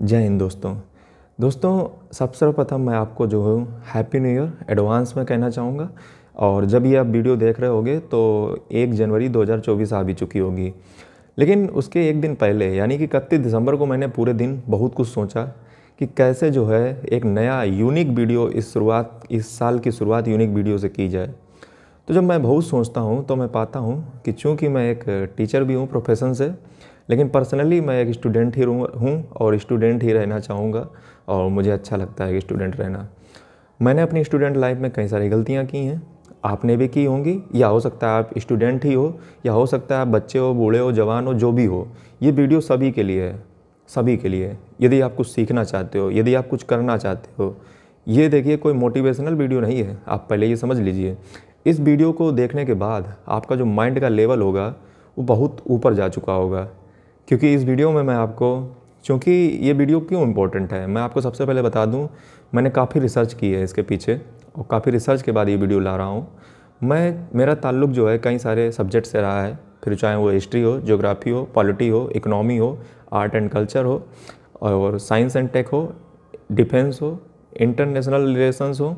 जय हिंद दोस्तों। दोस्तों सबसे सर्वप्रथम मैं आपको जो है हैप्पी न्यू ईयर एडवांस में कहना चाहूँगा। और जब ये आप वीडियो देख रहे होगे तो एक जनवरी 2024 आ भी चुकी होगी। लेकिन उसके एक दिन पहले, यानी कि इकतीस दिसंबर को मैंने पूरे दिन बहुत कुछ सोचा कि कैसे जो है एक नया यूनिक वीडियो इस शुरुआत, इस साल की शुरुआत यूनिक वीडियो से की जाए। तो जब मैं बहुत सोचता हूँ तो मैं पाता हूँ कि चूँकि मैं एक टीचर भी हूँ प्रोफेशन से लेकिन पर्सनली मैं एक स्टूडेंट ही हूँ और स्टूडेंट ही रहना चाहूँगा और मुझे अच्छा लगता है कि स्टूडेंट रहना। मैंने अपनी स्टूडेंट लाइफ में कई सारी गलतियाँ की हैं। आपने भी की होंगी, या हो सकता है आप स्टूडेंट ही हो, या हो सकता है आप बच्चे हो, बूढ़े हो, जवान हो, जो भी हो। ये वीडियो सभी के लिए है, सभी के लिए। यदि आप कुछ सीखना चाहते हो, यदि आप कुछ करना चाहते हो, ये देखिए कोई मोटिवेशनल वीडियो नहीं है। आप पहले ये समझ लीजिए। इस वीडियो को देखने के बाद आपका जो माइंड का लेवल होगा, वो बहुत ऊपर जा चुका होगा। क्योंकि इस वीडियो में मैं आपको क्योंकि ये वीडियो क्यों इम्पोर्टेंट है, मैं आपको सबसे पहले बता दूँ, मैंने काफ़ी रिसर्च की है इसके पीछे और काफ़ी रिसर्च के बाद ये वीडियो ला रहा हूँ। मैं, मेरा ताल्लुक जो है, कई सारे सब्जेक्ट से रहा है, फिर चाहे वो हिस्ट्री हो जोग्राफी हो पॉलिटी हो इकोनॉमी हो आर्ट एंड कल्चर हो, और साइंस एंड टेक हो डिफेंस हो इंटरनेशनल रिलेशंस हो,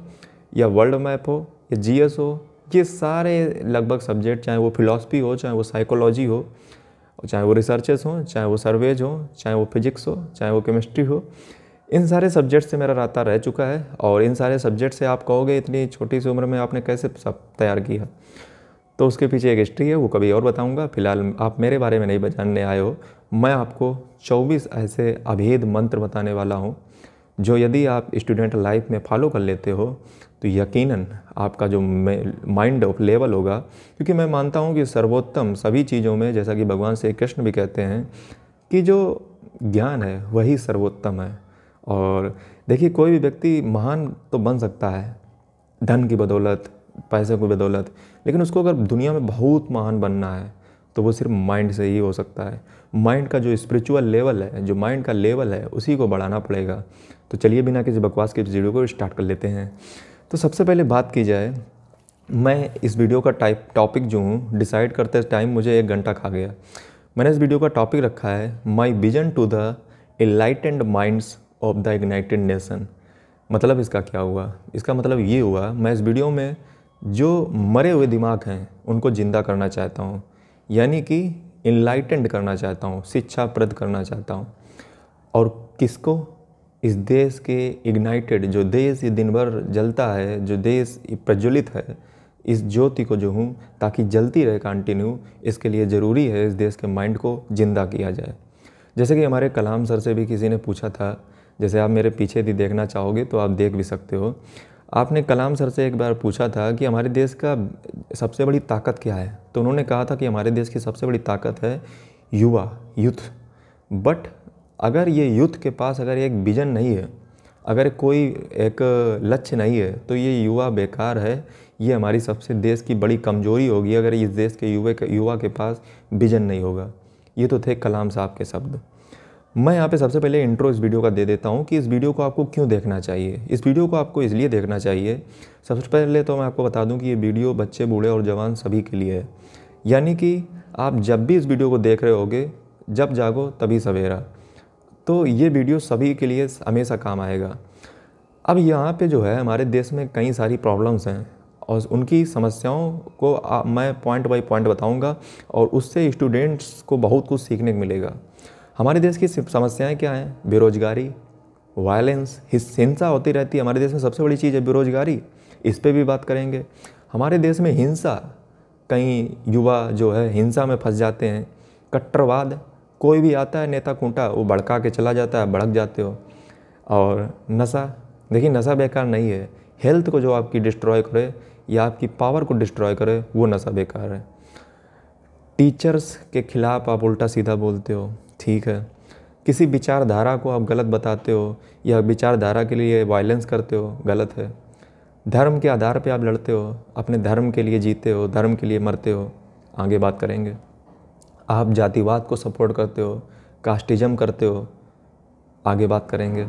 या वर्ल्ड मैप हो, या जीएस हो, ये सारे लगभग सब्जेक्ट चाहे वो फिलॉसफी हो, चाहे वो साइकोलॉजी हो चाहे वो रिसर्चेस हों, चाहे वो सर्वेज हों, चाहे वो फिजिक्स हो, चाहे वो केमिस्ट्री हो, इन सारे सब्जेक्ट से मेरा रास्ता रह चुका है और इन सारे सब्जेक्ट से आप कहोगे इतनी छोटी सी उम्र में आपने कैसे सब तैयार किया? तो उसके पीछे एक हिस्ट्री है, वो कभी और बताऊँगा। फ़िलहाल आप मेरे बारे में नहीं जानने आए हो। मैं आपको 24 ऐसे अभेद मंत्र बताने वाला हूँ। जो यदि आप स्टूडेंट लाइफ में फॉलो कर लेते हो तो यकीनन आपका जो माइंड ऑफ़ लेवल होगा। क्योंकि मैं मानता हूँ कि सर्वोत्तम सभी चीज़ों में, जैसा कि भगवान श्री कृष्ण भी कहते हैं कि जो ज्ञान है, वही सर्वोत्तम है। और देखिए, कोई भी व्यक्ति महान तो बन सकता है, धन की बदौलत, पैसे की बदौलत, लेकिन उसको अगर दुनिया में बहुत महान बनना है तो वो सिर्फ़ माइंड से ही हो सकता है। माइंड का जो स्पिरिचुअल लेवल है, जो माइंड का लेवल है, उसी को बढ़ाना पड़ेगा। तो चलिए बिना किसी बकवास के इस वीडियो को स्टार्ट कर लेते हैं। तो सबसे पहले बात की जाए, मैं इस वीडियो का टाइप टॉपिक जो हूँ डिसाइड करते टाइम मुझे एक घंटा खा गया। मैंने इस वीडियो का टॉपिक रखा है my vision to the and minds of the ignited nation मतलब इसका क्या हुआ? इसका मतलब ये हुआ, मैं इस वीडियो में जो मरे हुए दिमाग हैं, उनको ज़िंदा करना चाहता हूँ। यानी कि इनलाइटेंड करना चाहता हूँ, शिक्षाप्रद करना चाहता हूँ। और किसको? इस देश के इग्नाइटेड जो देश ये दिन भर जलता है, जो देश प्रज्वलित है, इस ज्योति को जो हूँ, ताकि जलती रहे कंटिन्यू इसके लिए ज़रूरी है इस देश के माइंड को ज़िंदा किया जाए। जैसे कि हमारे कलाम सर से भी किसी ने पूछा था, जैसे आप मेरे पीछे भी देखना चाहोगे तो आप देख भी सकते हो आपने कलाम सर से एक बार पूछा था कि हमारे देश का सबसे बड़ी ताकत क्या है? तो उन्होंने कहा था कि हमारे देश की सबसे बड़ी ताकत है युवा यूथ बट अगर ये यूथ के पास अगर एक विजन नहीं है, अगर कोई एक लक्ष्य नहीं है तो ये युवा बेकार है। ये हमारी सबसे देश की बड़ी कमज़ोरी होगी अगर इस देश के युवा के युवा के पास विजन नहीं होगा। ये तो थे कलाम साहब के शब्द। मैं यहाँ पे सबसे पहले इंट्रो इस वीडियो का दे देता हूँ कि इस वीडियो को आपको क्यों देखना चाहिए। इस वीडियो को आपको इसलिए देखना चाहिए, सबसे पहले तो मैं आपको बता दूँ कि ये वीडियो बच्चे, बूढ़े और जवान सभी के लिए है। यानी कि आप जब भी इस वीडियो को देख रहे होगे, जब जागो तभी सवेरा। तो ये वीडियो सभी के लिए हमेशा काम आएगा। अब यहाँ पे जो है, हमारे देश में कई सारी प्रॉब्लम्स हैं और उनकी समस्याओं को मैं पॉइंट बाई पॉइंट बताऊँगा और उससे स्टूडेंट्स को बहुत कुछ सीखने को मिलेगा। हमारे देश की समस्याएँ क्या हैं? बेरोजगारी वायलेंस हिंसा होती रहती है। हमारे देश में सबसे बड़ी चीज़ है बेरोजगारी। इस पर भी बात करेंगे। हमारे देश में हिंसा, कई युवा जो है, हिंसा में फंस जाते हैं। कट्टरवाद, कोई भी आता है नेता कुंटा वो भड़का के चला जाता है, भड़क जाते हो। और नशा, देखिए नशा बेकार नहीं है। हेल्थ को जो आपकी डिस्ट्रॉय करे या आपकी पावर को डिस्ट्रॉय करे, वो नशा बेकार है। टीचर्स के खिलाफ आप उल्टा सीधा बोलते हो। ठीक है। किसी विचारधारा को आप गलत बताते हो या विचारधारा के लिए वायलेंस करते हो, गलत है। धर्म के आधार पे आप लड़ते हो, अपने धर्म के लिए जीते हो, धर्म के लिए मरते हो, आगे बात करेंगे। आप जातिवाद को सपोर्ट करते हो कास्टिज्म करते हो, आगे बात करेंगे।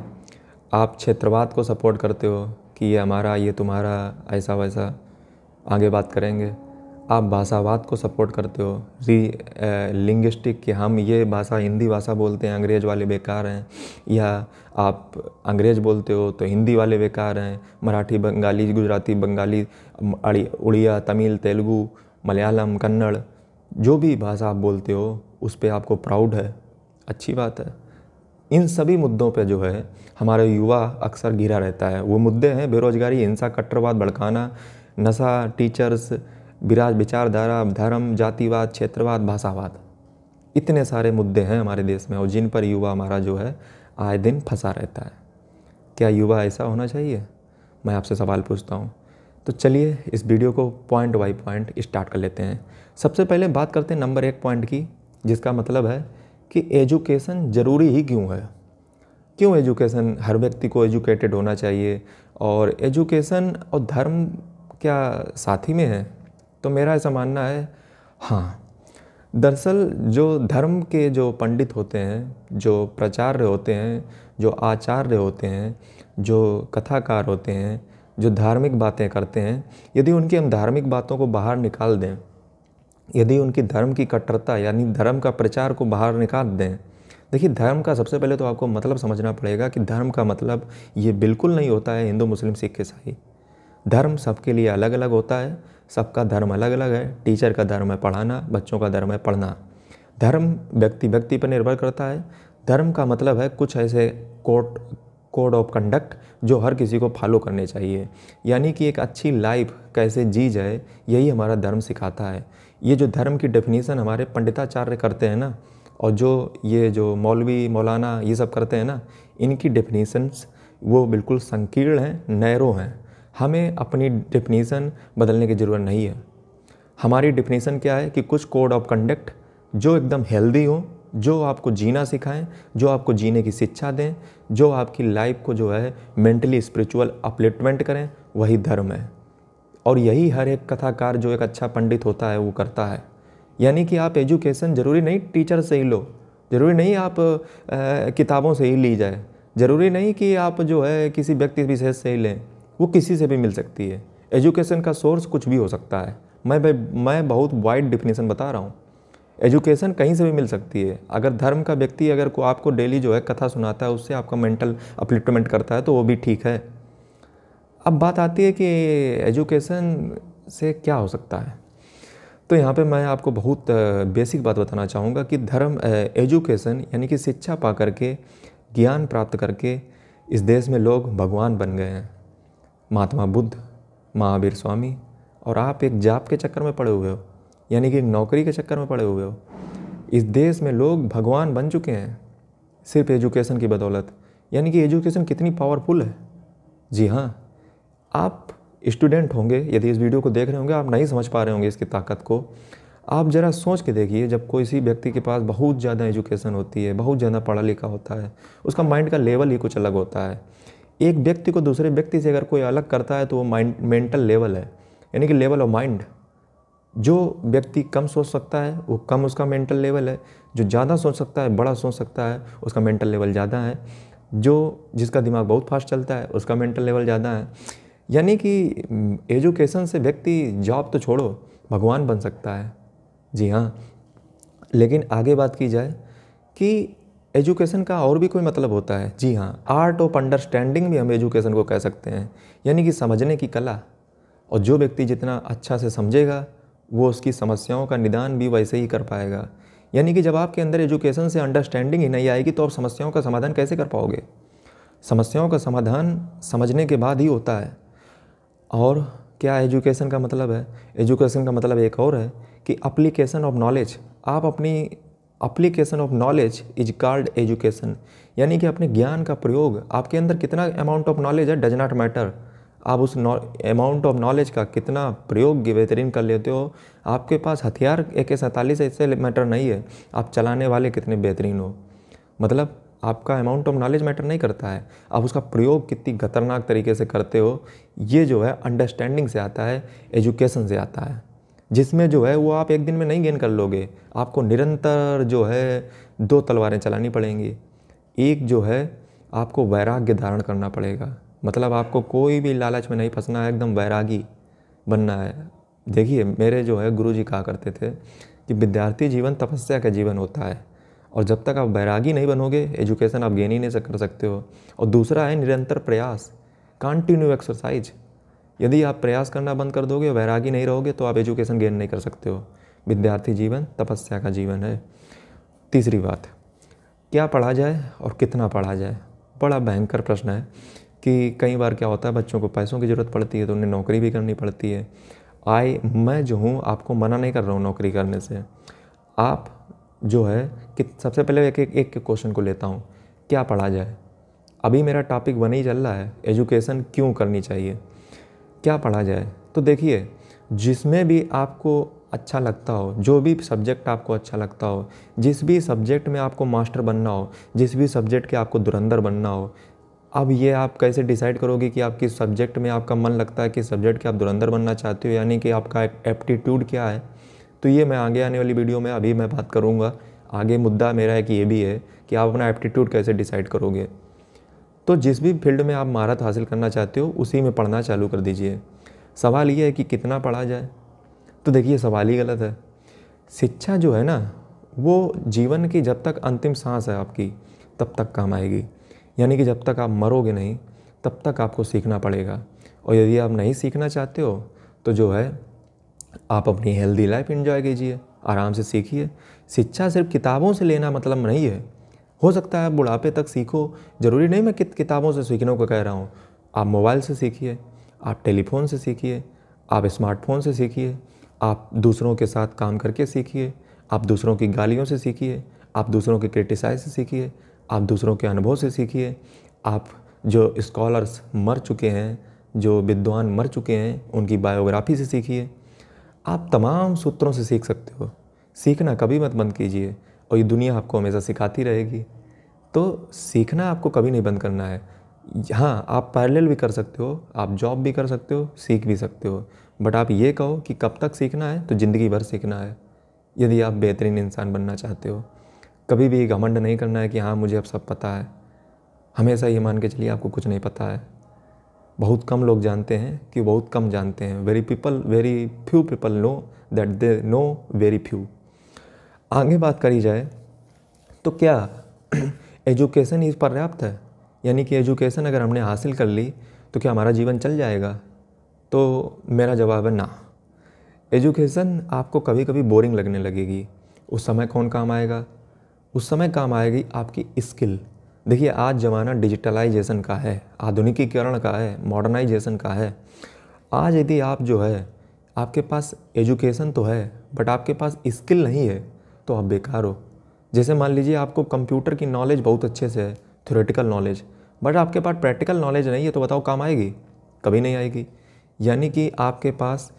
आप क्षेत्रवाद को सपोर्ट करते हो कि ये हमारा, ये तुम्हारा ऐसा वैसा आगे बात करेंगे। आप भाषावाद को सपोर्ट करते हो। री लिंग्विस्टिक कि हम ये भाषा, हिंदी भाषा बोलते हैं, अंग्रेज़ वाले बेकार हैं। या आप अंग्रेज़ बोलते हो तो हिंदी वाले बेकार हैं। मराठी, बंगाली, गुजराती, बंगाली उड़िया, तमिल, तेलुगु, मलयालम, कन्नड़, जो भी भाषा आप बोलते हो, उस पर आपको प्राउड है। अच्छी बात है। इन सभी मुद्दों पे जो है, हमारा युवा अक्सर घिरा रहता है। वो मुद्दे हैं, बेरोजगारी, हिंसा, कट्टरवाद, भड़काना, नशा टीचर्स विराज, विचारधारा, धर्म, जातिवाद, क्षेत्रवाद, भाषावाद। इतने सारे मुद्दे हैं हमारे देश में और जिन पर युवा हमारा जो है आए दिन फंसा रहता है। क्या युवा ऐसा होना चाहिए? मैं आपसे सवाल पूछता हूँ। तो चलिए इस वीडियो को पॉइंट बाई पॉइंट स्टार्ट कर लेते हैं। सबसे पहले बात करते हैं नंबर एक पॉइंट की, जिसका मतलब है कि एजुकेशन ज़रूरी ही क्यों है? क्यों एजुकेशन, हर व्यक्ति को एजुकेटेड होना चाहिए? और एजुकेशन और धर्म क्या साथी में है? तो मेरा ऐसा मानना है हाँ दरअसल जो धर्म के जो पंडित होते हैं, जो प्राचार्य होते हैं, जो आचार्य होते हैं, जो कथाकार होते हैं, जो धार्मिक बातें करते हैं, यदि उनकी हम धार्मिक बातों को बाहर निकाल दें, यदि उनकी धर्म की कट्टरता यानी धर्म का प्रचार को बाहर निकाल दें, देखिए धर्म का सबसे पहले तो आपको मतलब समझना पड़ेगा कि धर्म का मतलब ये बिल्कुल नहीं होता है हिंदू मुस्लिम सिख ईसाई धर्म सबके लिए अलग अलग होता है सबका धर्म अलग अलग है, टीचर का धर्म है पढ़ाना, बच्चों का धर्म है पढ़ना। धर्म व्यक्ति व्यक्ति पर निर्भर करता है। धर्म का मतलब है कुछ ऐसे कोड कोड ऑफ़ कंडक्ट जो हर किसी को फॉलो करने चाहिए। यानी कि एक अच्छी लाइफ कैसे जी जाए, यही हमारा धर्म सिखाता है। ये जो धर्म की डेफिनेशन हमारे पंडिताचार्य करते हैं ना, और जो ये जो मौलवी, मौलाना ये सब करते हैं ना, इनकी डेफिनेशंस वो बिल्कुल संकीर्ण हैं, नैरो हैं। हमें अपनी डिफिनीसन बदलने की ज़रूरत नहीं है। हमारी डिफिनीसन क्या है कि कुछ कोड ऑफ़ कंडक्ट जो एकदम हेल्दी हो, जो आपको जीना सिखाएँ, जो आपको जीने की शिक्षा दें, जो आपकी लाइफ को जो है मेंटली स्पिरिचुअल अपलिफ्टमेंट करें, वही धर्म है। और यही हर एक कथाकार जो एक अच्छा पंडित होता है, वो करता है। यानी कि आप एजुकेशन ज़रूरी नहीं टीचर से ही लो, ज़रूरी नहीं आप किताबों से ही ली जाए, ज़रूरी नहीं कि आप जो है किसी व्यक्ति विशेष से ही लें। वो किसी से भी मिल सकती है। एजुकेशन का सोर्स कुछ भी हो सकता है। मैं मैं बहुत वाइड डिफिनेशन बता रहा हूँ। एजुकेशन कहीं से भी मिल सकती है। अगर धर्म का व्यक्ति अगर को आपको डेली जो है कथा सुनाता है, उससे आपका मेंटल अपलिफ्टमेंट करता है तो वो भी ठीक है। अब बात आती है कि एजुकेशन से क्या हो सकता है। तो यहाँ पे मैं आपको बहुत बेसिक बात बताना चाहूँगा कि धर्म एजुकेशन यानी कि शिक्षा पा करके ज्ञान प्राप्त करके इस देश में लोग भगवान बन गए हैं। महात्मा बुद्ध, महावीर स्वामी और आप एक जाप के चक्कर में पड़े हुए हो, यानी कि एक नौकरी के चक्कर में पड़े हुए हो। इस देश में लोग भगवान बन चुके हैं, सिर्फ़ एजुकेशन की बदौलत, यानी कि एजुकेशन कितनी पावरफुल है। जी हाँ आप स्टूडेंट होंगे, यदि इस वीडियो को देख रहे होंगे, आप नहीं समझ पा रहे होंगे इसकी ताकत को। आप ज़रा सोच के देखिए, जब कोई सी व्यक्ति के पास बहुत ज़्यादा एजुकेशन होती है, बहुत ज़्यादा पढ़ा लिखा होता है, उसका माइंड का लेवल ही कुछ अलग होता है। एक व्यक्ति को दूसरे व्यक्ति से अगर कोई अलग करता है तो वो माइंड मेंटल लेवल है। यानी कि लेवल ऑफ़ माइंड जो व्यक्ति कम सोच सकता है, वो कम उसका मेंटल लेवल है। जो ज़्यादा सोच सकता है, बड़ा सोच सकता है, उसका मेंटल लेवल ज़्यादा है। जो, जिसका दिमाग बहुत फास्ट चलता है, उसका मेंटल लेवल ज़्यादा है। यानी कि एजुकेशन से व्यक्ति जॉब तो छोड़ो, भगवान बन सकता है। जी हाँ। लेकिन आगे बात की जाए कि एजुकेशन का और भी कोई मतलब होता है? जी हाँ आर्ट ऑफ़ अंडरस्टैंडिंग भी हम एजुकेशन को कह सकते हैं। यानी कि समझने की कला। और जो व्यक्ति जितना अच्छा से समझेगा, वो उसकी समस्याओं का निदान भी वैसे ही कर पाएगा। यानी कि जब आपके अंदर एजुकेशन से अंडरस्टैंडिंग ही नहीं आएगी तो आप समस्याओं का समाधान कैसे कर पाओगे? समस्याओं का समाधान समझने के बाद ही होता है। और क्या एजुकेशन का मतलब है? एजुकेशन का मतलब एक और है कि अप्लीकेशन ऑफ़ नॉलेज आप अपनी application of knowledge is called education यानी कि अपने ज्ञान का प्रयोग आपके अंदर कितना अमाउंट ऑफ़ नॉलेज है डज नॉट मैटर आप उस अमाउंट ऑफ़ नॉलेज का कितना प्रयोग बेहतरीन कर लेते हो, आपके पास हथियार ए के सैंतालीस इससे मैटर नहीं है। आप चलाने वाले कितने बेहतरीन हो। मतलब आपका अमाउंट ऑफ़ नॉलेज मैटर नहीं करता है। आप उसका प्रयोग कितनी खतरनाक तरीके से करते हो, ये जो है अंडरस्टैंडिंग से आता है एजुकेशन से आता है। जिसमें जो है वो आप एक दिन में नहीं गेन कर लोगे। आपको निरंतर जो है दो तलवारें चलानी पड़ेंगी। एक जो है आपको वैराग्य धारण करना पड़ेगा। मतलब आपको कोई भी लालच में नहीं फंसना है एकदम वैरागी बनना है। देखिए, मेरे जो है गुरु जी कहा करते थे कि विद्यार्थी जीवन तपस्या का जीवन होता है। और जब तक आप बैरागी नहीं बनोगे, एजुकेशन आप गेन ही नहीं कर सकते हो। और दूसरा है निरंतर प्रयास कंटिन्यू एक्सरसाइज यदि आप प्रयास करना बंद कर दोगे, वैरागी नहीं रहोगे तो आप एजुकेशन गेन नहीं कर सकते हो। विद्यार्थी जीवन, तपस्या का जीवन है। तीसरी बात, क्या पढ़ा जाए और कितना पढ़ा जाए? बड़ा भयंकर प्रश्न है कि कई बार क्या होता है, बच्चों को पैसों की ज़रूरत पड़ती है तो उन्हें नौकरी भी करनी पड़ती है। आए, मैं जो हूँ, आपको मना नहीं कर रहा हूँ नौकरी करने से। आप जो है, कि सबसे पहले एक एक एक क्वेश्चन को लेता हूँ, क्या पढ़ा जाए? अभी मेरा टॉपिक वन ही चल रहा है एजुकेशन क्यों करनी चाहिए? क्या पढ़ा जाए? तो देखिए, जिसमें भी आपको अच्छा लगता हो, जो भी सब्जेक्ट आपको अच्छा लगता हो, जिस भी सब्जेक्ट में आपको मास्टर बनना हो, जिस भी सब्जेक्ट के आपको धुरंधर बनना हो, अब ये आप कैसे डिसाइड करोगे कि आप किस सब्जेक्ट में आपका मन लगता है, किस सब्जेक्ट के आप धुरंधर बनना चाहते हो, यानी कि आपका एप्टीट्यूड क्या है? तो ये मैं आगे आने वाली वीडियो में अभी मैं बात करूँगा। आगे मुद्दा मेरा है कि ये भी है कि आप अपना एप्टीट्यूड कैसे डिसाइड करोगे। तो जिस भी फ़ील्ड में आप महारत हासिल करना चाहते हो, उसी में पढ़ना चालू कर दीजिए। सवाल ये है कि कितना पढ़ा जाए? तो देखिए, सवाल ही गलत है। शिक्षा जो है ना, वो जीवन की जब तक अंतिम सांस है आपकी, तब तक काम आएगी। यानी कि जब तक आप मरोगे नहीं, तब तक आपको सीखना पड़ेगा। और यदि आप नहीं सीखना चाहते हो तो जो है, आप अपनी हेल्दी लाइफ इन्जॉय कीजिए, आराम से सीखिए। शिक्षा सिर्फ़ किताबों से लेना मतलब नहीं है हो सकता है बुढ़ापे तक सीखो। ज़रूरी नहीं मैं कित, किताबों से सीखने को कह रहा हूँ। आप मोबाइल से सीखिए, आप टेलीफोन से सीखिए, आप स्मार्टफ़ोन से सीखिए, आप दूसरों के साथ काम करके सीखिए, आप दूसरों की गालियों से सीखिए, आप दूसरों के क्रिटिसाइज से सीखिए, आप दूसरों के अनुभव से सीखिए। आप जो स्कॉलर्स मर चुके हैं, जो विद्वान मर चुके हैं, उनकी बायोग्राफी से सीखिए। आप तमाम सूत्रों से सीख सकते हो। सीखना कभी मत बंद कीजिए। और ये दुनिया आपको हमेशा सिखाती रहेगी। तो सीखना आपको कभी नहीं बंद करना है। हाँ आप पैरेलल भी कर सकते हो, आप जॉब भी कर सकते हो, सीख भी सकते हो। बट आप ये कहो कि कब तक सीखना है तो ज़िंदगी भर सीखना है। यदि आप बेहतरीन इंसान बनना चाहते हो, कभी भी घमंड नहीं करना है कि हाँ मुझे अब सब पता है। हमेशा ये मान के चलिए आपको कुछ नहीं पता है। बहुत कम लोग जानते हैं कि बहुत कम जानते हैं। Very people very few people know that they know very few आगे बात करी जाए तो क्या एजुकेशन ही पर्याप्त है? यानी कि एजुकेशन अगर हमने हासिल कर ली तो क्या हमारा जीवन चल जाएगा? तो मेरा जवाब है ना। एजुकेशन आपको कभी कभी बोरिंग लगने लगेगी। उस समय कौन काम आएगा? उस समय काम आएगी आपकी स्किल देखिए, आज ज़माना डिजिटलाइजेशन का है, आधुनिकीकरण का है मॉडर्नाइजेशन का है। आज यदि आप जो है, आपके पास एजुकेशन तो है बट आपके पास स्किल नहीं है तो आप बेकार हो। जैसे मान लीजिए आपको कंप्यूटर की नॉलेज बहुत अच्छे से है थ्योरेटिकल नॉलेज बट आपके पास प्रैक्टिकल नॉलेज नहीं है तो बताओ काम आएगी? कभी नहीं आएगी। यानी कि आपके पास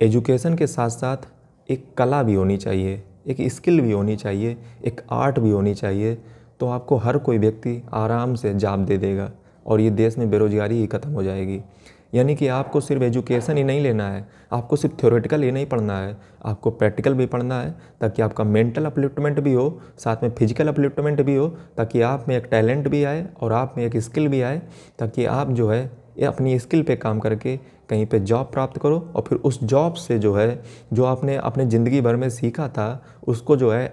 एजुकेशन के साथ साथ एक कला भी होनी चाहिए, एक स्किल भी होनी चाहिए, एक आर्ट भी होनी चाहिए तो आपको हर कोई व्यक्ति आराम से जॉब दे देगा और ये देश में बेरोजगारी ही ख़त्म हो जाएगी। यानी कि आपको सिर्फ़ एजुकेशन ही नहीं लेना है, आपको सिर्फ़ थ्योरेटिकल ही नहीं पढ़ना है। आपको प्रैक्टिकल भी पढ़ना है, ताकि आपका मेंटल अपलिफ्टमेंट भी हो, साथ में फ़िज़िकल अपलिफ्टमेंट भी हो, ताकि आप में एक टैलेंट भी आए और आप में एक स्किल भी आए, ताकि आप जो है अपनी स्किल पे काम करके कहीं पे जॉब प्राप्त करो और फिर उस जॉब से जो है, जो आपने अपने ज़िंदगी भर में सीखा था, उसको जो है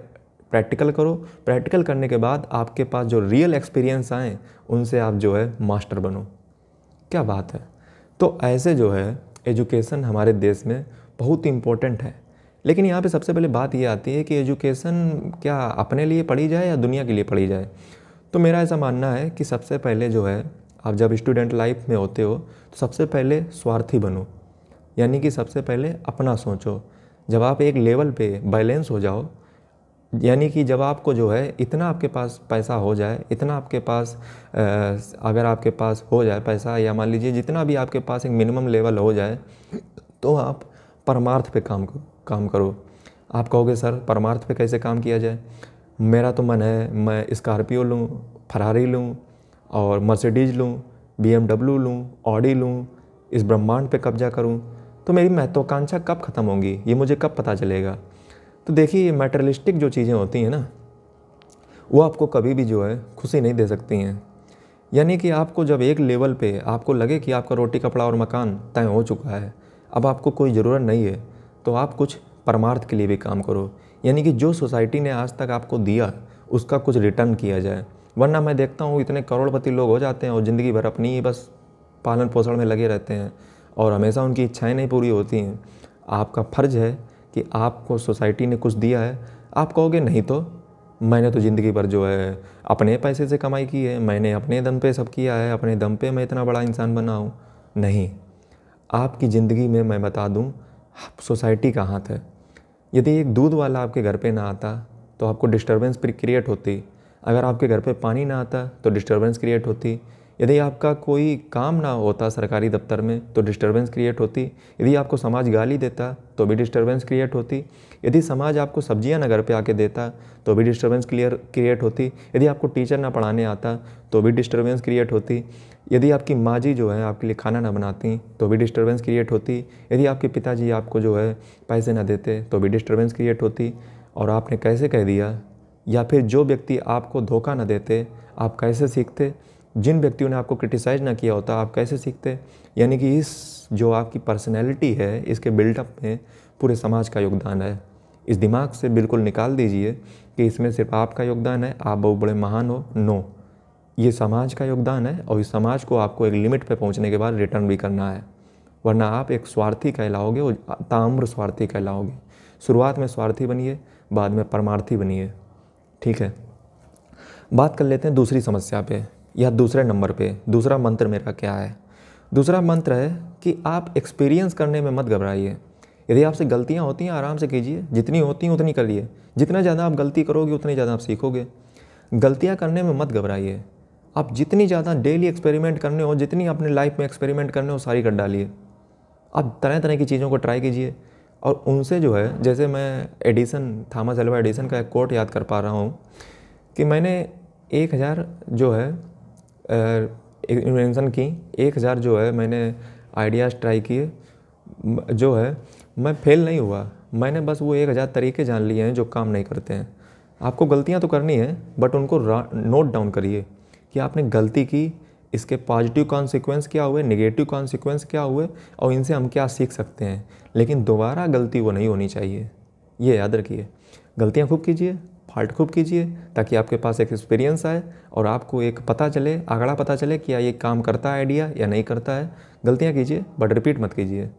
प्रैक्टिकल करो। प्रैक्टिकल करने के बाद आपके पास जो रियल एक्सपीरियंस आए, उनसे आप जो है मास्टर बनो। क्या बात है? तो ऐसे जो है एजुकेशन हमारे देश में बहुत ही इम्पोर्टेंट है। लेकिन यहाँ पे सबसे पहले बात ये आती है कि एजुकेशन क्या अपने लिए पढ़ी जाए या दुनिया के लिए पढ़ी जाए? तो मेरा ऐसा मानना है कि सबसे पहले जो है, आप जब स्टूडेंट लाइफ में होते हो तो सबसे पहले स्वार्थी बनो। यानी कि सबसे पहले अपना सोचो। जब आप एक लेवल पे बैलेंस हो जाओ यानी कि जब आपको जो है इतना आपके पास पैसा हो जाए, इतना आपके पास अगर आपके पास हो जाए पैसा या मान लीजिए जितना भी आपके पास एक मिनिमम लेवल हो जाए तो आप परमार्थ पे काम काम करो। आप कहोगे, सर, परमार्थ पे कैसे काम किया जाए? मेरा तो मन है, मैं स्कॉर्पियो लूँ फरारी लूँ और मर्सिडीज लूँ बी एम डब्ल्यू लूँ ऑडी लूँ, इस ब्रह्मांड पे कब्जा करूँ तो मेरी महत्वाकांक्षा कब ख़त्म होगी? ये मुझे कब पता चलेगा? तो देखिए ये मेटरलिस्टिक जो चीज़ें होती हैं ना, वो आपको कभी भी जो है खुशी नहीं दे सकती हैं। यानी कि आपको जब एक लेवल पे आपको लगे कि आपका रोटी, कपड़ा और मकान तय हो चुका है, अब आपको कोई ज़रूरत नहीं है तो आप कुछ परमार्थ के लिए भी काम करो। यानी कि जो सोसाइटी ने आज तक आपको दिया, उसका कुछ रिटर्न किया जाए। वरना मैं देखता हूँ इतने करोड़पति लोग हो जाते हैं और ज़िंदगी भर अपनी ही बस पालन पोषण में लगे रहते हैं और हमेशा उनकी इच्छाएँ नहीं पूरी होती हैं। आपका फ़र्ज़ है कि आपको सोसाइटी ने कुछ दिया है, आप कहोगे, नहीं तो मैंने तो ज़िंदगी भर जो है अपने पैसे से कमाई की है, मैंने अपने दम पे सब किया है, अपने दम पे मैं इतना बड़ा इंसान बना हूँ। नहीं, आपकी ज़िंदगी में मैं बता दूँ, सोसाइटी का हाथ है। यदि एक दूध वाला आपके घर पे ना आता तो आपको डिस्टर्बेंस क्रिएट होती। अगर आपके घर पे पानी ना आता तो डिस्टर्बेंस क्रिएट होती। यदि आपका कोई काम ना होता सरकारी दफ्तर में तो डिस्टर्बेंस क्रिएट होती। यदि आपको समाज गाली देता तो भी डिस्टर्बेंस क्रिएट होती। यदि समाज आपको सब्ज़ियाँ ना घर पे आके देता तो भी डिस्टर्बेंस क्लियर क्रिएट होती। यदि आपको टीचर ना पढ़ाने आता तो भी डिस्टर्बेंस क्रिएट होती। यदि आपकी माँ जी जो है, आपके लिए खाना ना बनाती तो भी डिस्टर्बेंस क्रिएट होती। यदि आपके पिताजी आपको जो है, पैसे ना देते तो भी डिस्टर्बेंस क्रिएट होती। और आपने कैसे कह दिया? या फिर जो व्यक्ति आपको धोखा ना देते, आप कैसे सीखते? जिन व्यक्तियों ने आपको क्रिटिसाइज ना किया होता, आप कैसे सीखते? यानी कि इस जो आपकी पर्सनैलिटी है, इसके बिल्डअप में पूरे समाज का योगदान है। इस दिमाग से बिल्कुल निकाल दीजिए कि इसमें सिर्फ़ आपका योगदान है, आप बहुत बड़े महान हो, नो। ये समाज का योगदान है और इस समाज को आपको एक लिमिट पे पहुँचने के बाद रिटर्न भी करना है। वरना आप एक स्वार्थी कहलाओगे और ताम्र स्वार्थी कहलाओगे। शुरुआत में स्वार्थी बनिए, बाद में परमार्थी बनिए। ठीक है? बात कर लेते हैं दूसरी समस्या पे। या दूसरे नंबर पे? दूसरा मंत्र मेरा क्या है? दूसरा मंत्र है कि आप एक्सपीरियंस करने में मत घबराइए। यदि आपसे गलतियाँ होती हैं, आराम से कीजिए। जितनी होती हैं, उतनी करिए। जितना ज़्यादा आप गलती करोगे, उतनी ज़्यादा आप सीखोगे। गलतियाँ करने में मत घबराइए। आप जितनी ज़्यादा डेली एक्सपेरिमेंट करने हो, जितनी अपने लाइफ में एक्सपेरिमेंट करने हो, सारी कर डालिए। आप तरह तरह की चीज़ों को ट्राई कीजिए। और उनसे जो है, जैसे मैं एडिसन थामस एल्वा एडिसन का एक कोट याद कर पा रहा हूँ कि मैंने एक हज़ार जो है इन्वेंशन की। एक हज़ार जो है, मैंने आइडियाज़ ट्राई किए। जो है, मैं फेल नहीं हुआ। मैंने बस वो एक हज़ार तरीके जान लिए हैं जो काम नहीं करते हैं। आपको गलतियाँ तो करनी है बट उनको नोट डाउन करिए कि आपने गलती की, इसके पॉजिटिव कॉन्सिक्वेंस क्या हुए नेगेटिव कॉन्सिक्वेंस क्या हुए, और इनसे हम क्या सीख सकते हैं। लेकिन दोबारा गलती वो नहीं होनी चाहिए। ये याद रखिए। गलतियाँ खूब कीजिए। फाल्ट खूब कीजिए ताकि आपके पास एक एक्सपीरियंस आए और आपको एक पता चले, आंकड़ा पता चले कि ये काम करता है आइडिया या नहीं करता है। गलतियाँ कीजिए बट रिपीट मत कीजिए।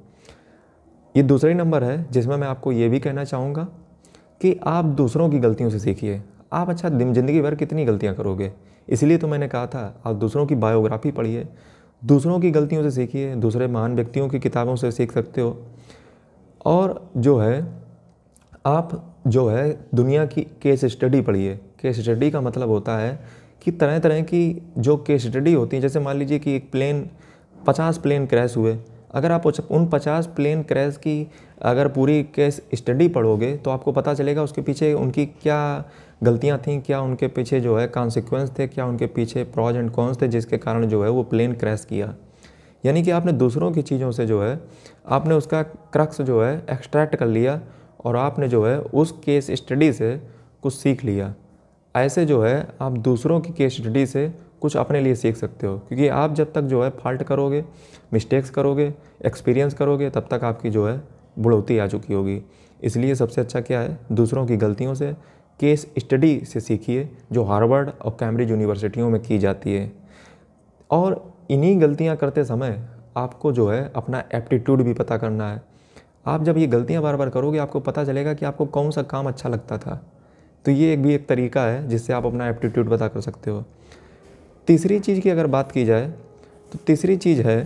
ये दूसरा नंबर है जिसमें मैं आपको ये भी कहना चाहूँगा कि आप दूसरों की गलतियों से सीखिए। आप अच्छा ज़िंदगी भर कितनी गलतियाँ करोगे? इसलिए तो मैंने कहा था, आप दूसरों की बायोग्राफी पढ़िए। दूसरों की गलतियों से सीखिए, दूसरे महान व्यक्तियों की किताबों से सीख सकते हो। और जो है, आप जो है दुनिया की केस स्टडी पढ़िए केस स्टडी का मतलब होता है कि तरह तरह की जो केस स्टडी होती है, जैसे मान लीजिए कि एक प्लेन पचास प्लेन क्रैश हुए। अगर आप उन पचास प्लेन क्रैश की अगर पूरी केस स्टडी पढ़ोगे तो आपको पता चलेगा उसके पीछे उनकी क्या गलतियाँ थीं, क्या उनके पीछे जो है कॉन्सिक्वेंस थे, क्या उनके पीछे प्रॉज एंड कॉन्स थे, जिसके कारण जो है वो प्लेन क्रैश किया। यानी कि आपने दूसरों की चीज़ों से जो है, आपने उसका क्रक्स जो है एक्सट्रैक्ट कर लिया। और आपने जो है उस केस स्टडी से कुछ सीख लिया। ऐसे जो है आप दूसरों की केस स्टडी से कुछ अपने लिए सीख सकते हो, क्योंकि आप जब तक जो है फॉल्ट करोगे मिस्टेक्स करोगे एक्सपीरियंस करोगे, तब तक आपकी जो है बुढ़ोती आ चुकी होगी। इसलिए सबसे अच्छा क्या है, दूसरों की गलतियों से केस स्टडी से सीखिए, जो हार्वर्ड और कैम्ब्रिज यूनिवर्सिटियों में की जाती है। और इन्हीं गलतियाँ करते समय आपको जो है अपना एप्टीट्यूड भी पता करना है। आप जब ये गलतियाँ बार बार करोगे, आपको पता चलेगा कि आपको कौन सा काम अच्छा लगता था। तो ये एक भी एक तरीका है, जिससे आप अपना एप्टीट्यूड पता कर सकते हो। तीसरी चीज़ की अगर बात की जाए तो तीसरी चीज़ है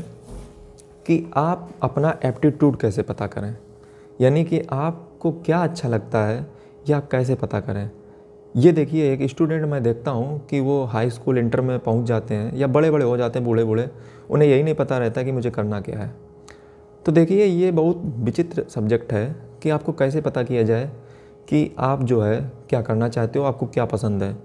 कि आप अपना एप्टीट्यूड कैसे पता करें? यानी कि आपको क्या अच्छा लगता है, या आप कैसे पता करें? ये देखिए, एक स्टूडेंट मैं देखता हूँ कि वो हाई स्कूल इंटर में पहुँच जाते हैं या बड़े बड़े हो जाते हैं बूढ़े बूढ़े उन्हें यही नहीं पता रहता कि मुझे करना क्या है। तो देखिए, ये बहुत विचित्र सब्जेक्ट है कि आपको कैसे पता किया जाए कि आप जो है क्या करना चाहते हो, आपको क्या पसंद है।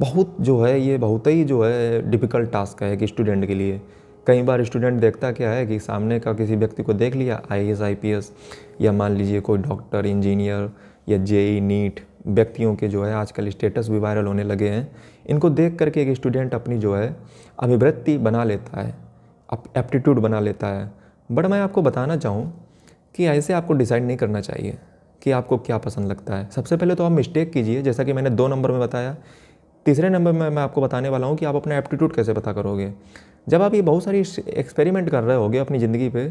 बहुत जो है, ये बहुत ही जो है डिफ़िकल्ट टास्क है कि स्टूडेंट के लिए। कई बार स्टूडेंट देखता क्या है कि सामने का किसी व्यक्ति को देख लिया आई एस या मान लीजिए कोई डॉक्टर इंजीनियर या जेई नीट व्यक्तियों के जो है आजकल स्टेटस भी वायरल होने लगे हैं। इनको देख करके एक स्टूडेंट अपनी जो है अभिवृत्ति बना लेता है एप्टीट्यूड बना लेता है। बट मैं आपको बताना चाहूँ कि ऐसे आपको डिसाइड नहीं करना चाहिए कि आपको क्या पसंद लगता है। सबसे पहले तो आप मिस्टेक कीजिए, जैसा कि मैंने दो नंबर में बताया। तीसरे नंबर में मैं आपको बताने वाला हूँ कि आप अपना एप्टीट्यूड कैसे पता करोगे। जब आप ये बहुत सारी एक्सपेरिमेंट कर रहे होगे अपनी ज़िंदगी पे,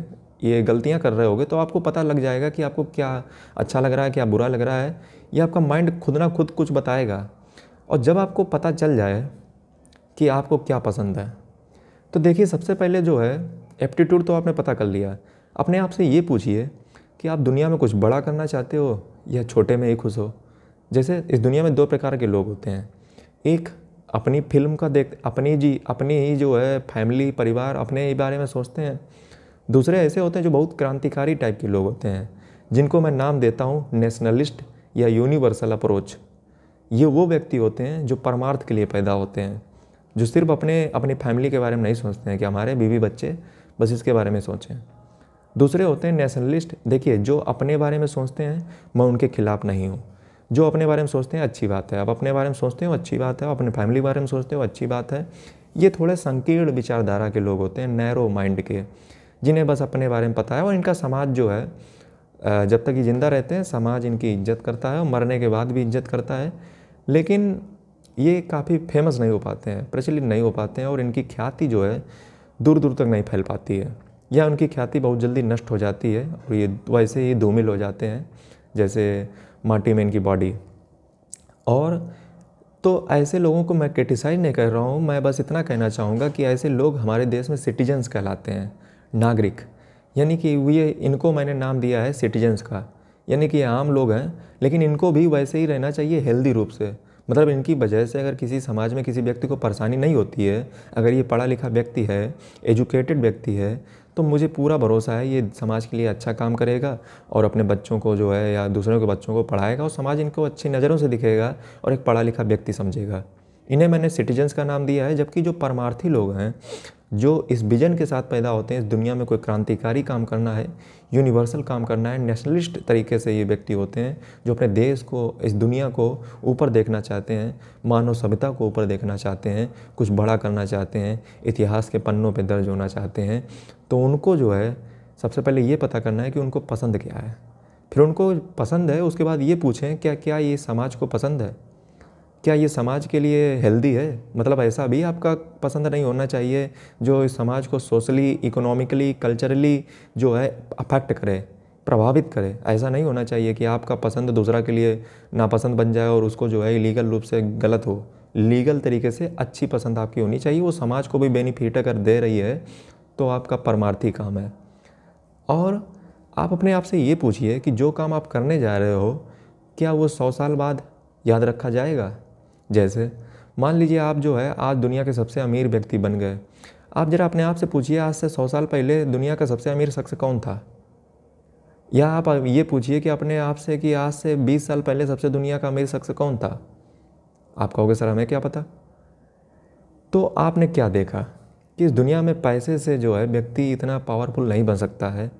ये गलतियाँ कर रहे होगे तो आपको पता लग जाएगा कि आपको क्या अच्छा लग रहा है, क्या बुरा लग रहा है। ये आपका माइंड खुद ना खुद कुछ बताएगा। और जब आपको पता चल जाए कि आपको क्या पसंद है तो देखिए सबसे पहले जो है एप्टीट्यूड तो आपने पता कर लिया अपने आप से ये पूछिए कि आप दुनिया में कुछ बड़ा करना चाहते हो या छोटे में ही खुश हो। जैसे इस दुनिया में दो प्रकार के लोग होते हैं। एक, अपनी फ़िल्म का देख, अपनी जी, अपनी ही जो है फैमिली, परिवार अपने ही बारे में सोचते हैं। दूसरे ऐसे होते हैं जो बहुत क्रांतिकारी टाइप के लोग होते हैं, जिनको मैं नाम देता हूँ नेशनलिस्ट या यूनिवर्सल अप्रोच। ये वो व्यक्ति होते हैं जो परमार्थ के लिए पैदा होते हैं, जो सिर्फ़ अपने, अपनी फैमिली के बारे में नहीं सोचते हैं कि हमारे बीवी बच्चे बस इसके बारे में सोचें। दूसरे होते हैं नेशनलिस्ट देखिए, जो अपने बारे में सोचते हैं, मैं उनके खिलाफ़ नहीं हूँ। जो अपने बारे में सोचते हैं, अच्छी बात है। अब अपने बारे में सोचते हो अच्छी बात है। अपने फैमिली बारे में सोचते हो अच्छी बात है। ये थोड़े संकीर्ण विचारधारा के लोग होते हैं नैरो माइंड के, जिन्हें बस अपने बारे में पता है। और इनका समाज जो है जब तक ये ज़िंदा रहते हैं, समाज इनकी इज़्ज़त करता है और मरने के बाद भी इज़्ज़त करता है। लेकिन ये काफ़ी फ़ेमस नहीं हो पाते हैं, प्रचलित नहीं हो पाते हैं। और इनकी ख्याति जो है दूर दूर तक नहीं फैल पाती है। या उनकी ख्याति बहुत जल्दी नष्ट हो जाती है और ये वैसे ही धूमिल हो जाते हैं, जैसे माटी में इनकी बॉडी। और तो ऐसे लोगों को मैं क्रिटिसाइज नहीं कर रहा हूँ, मैं बस इतना कहना चाहूँगा कि ऐसे लोग हमारे देश में सिटीजन्स कहलाते हैं, नागरिक। यानी कि ये इनको मैंने नाम दिया है सिटीजन्स का। यानी कि ये आम लोग हैं, लेकिन इनको भी वैसे ही रहना चाहिए हेल्दी रूप से। मतलब इनकी वजह से अगर किसी समाज में किसी व्यक्ति को परेशानी नहीं होती है, अगर ये पढ़ा लिखा व्यक्ति है एजुकेटेड व्यक्ति है तो मुझे पूरा भरोसा है ये समाज के लिए अच्छा काम करेगा और अपने बच्चों को जो है या दूसरों के बच्चों को पढ़ाएगा और समाज इनको अच्छी नज़रों से दिखेगा और एक पढ़ा लिखा व्यक्ति समझेगा। इन्हें मैंने सिटीजन्स का नाम दिया है, जबकि जो परमार्थी लोग हैं जो इस विजन के साथ पैदा होते हैं, इस दुनिया में कोई क्रांतिकारी काम करना है, यूनिवर्सल काम करना है, नेशनलिस्ट तरीके से ये व्यक्ति होते हैं, जो अपने देश को, इस दुनिया को ऊपर देखना चाहते हैं, मानव सभ्यता को ऊपर देखना चाहते हैं, कुछ बड़ा करना चाहते हैं, इतिहास के पन्नों पर दर्ज होना चाहते हैं तो उनको जो है, सबसे पहले ये पता करना है कि उनको पसंद क्या है। फिर उनको पसंद है, उसके बाद ये पूछें क्या क्या ये समाज को पसंद है? क्या ये समाज के लिए हेल्दी है? मतलब ऐसा भी आपका पसंद नहीं होना चाहिए जो इस समाज को सोशली इकोनॉमिकली कल्चरली जो है अफेक्ट करे, प्रभावित करे। ऐसा नहीं होना चाहिए कि आपका पसंद दूसरा के लिए नापसंद बन जाए और उसको जो है लीगल रूप से गलत हो। लीगल तरीके से अच्छी पसंद आपकी होनी चाहिए, वो समाज को भी बेनिफिट अगर दे रही है तो आपका परमार्थी काम है। और आप अपने आप से ये पूछिए कि जो काम आप करने जा रहे हो, क्या वो सौ साल बाद याद रखा जाएगा? जैसे, मान लीजिए आप जो है, आज दुनिया के सबसे अमीर व्यक्ति बन गए। आप ज़रा अपने आप से पूछिए, आज से सौ साल पहले दुनिया का सबसे अमीर शख्स कौन था? या आप ये पूछिए कि अपने आप से कि आज से बीस साल पहले सबसे दुनिया का अमीर शख्स कौन था? आप कहोगे, सर, हमें क्या पता? तो आपने क्या देखा? कि इस दुनिया में पैसे से जो है व्यक्ति इतना पावरफुल नहीं बन सकता है।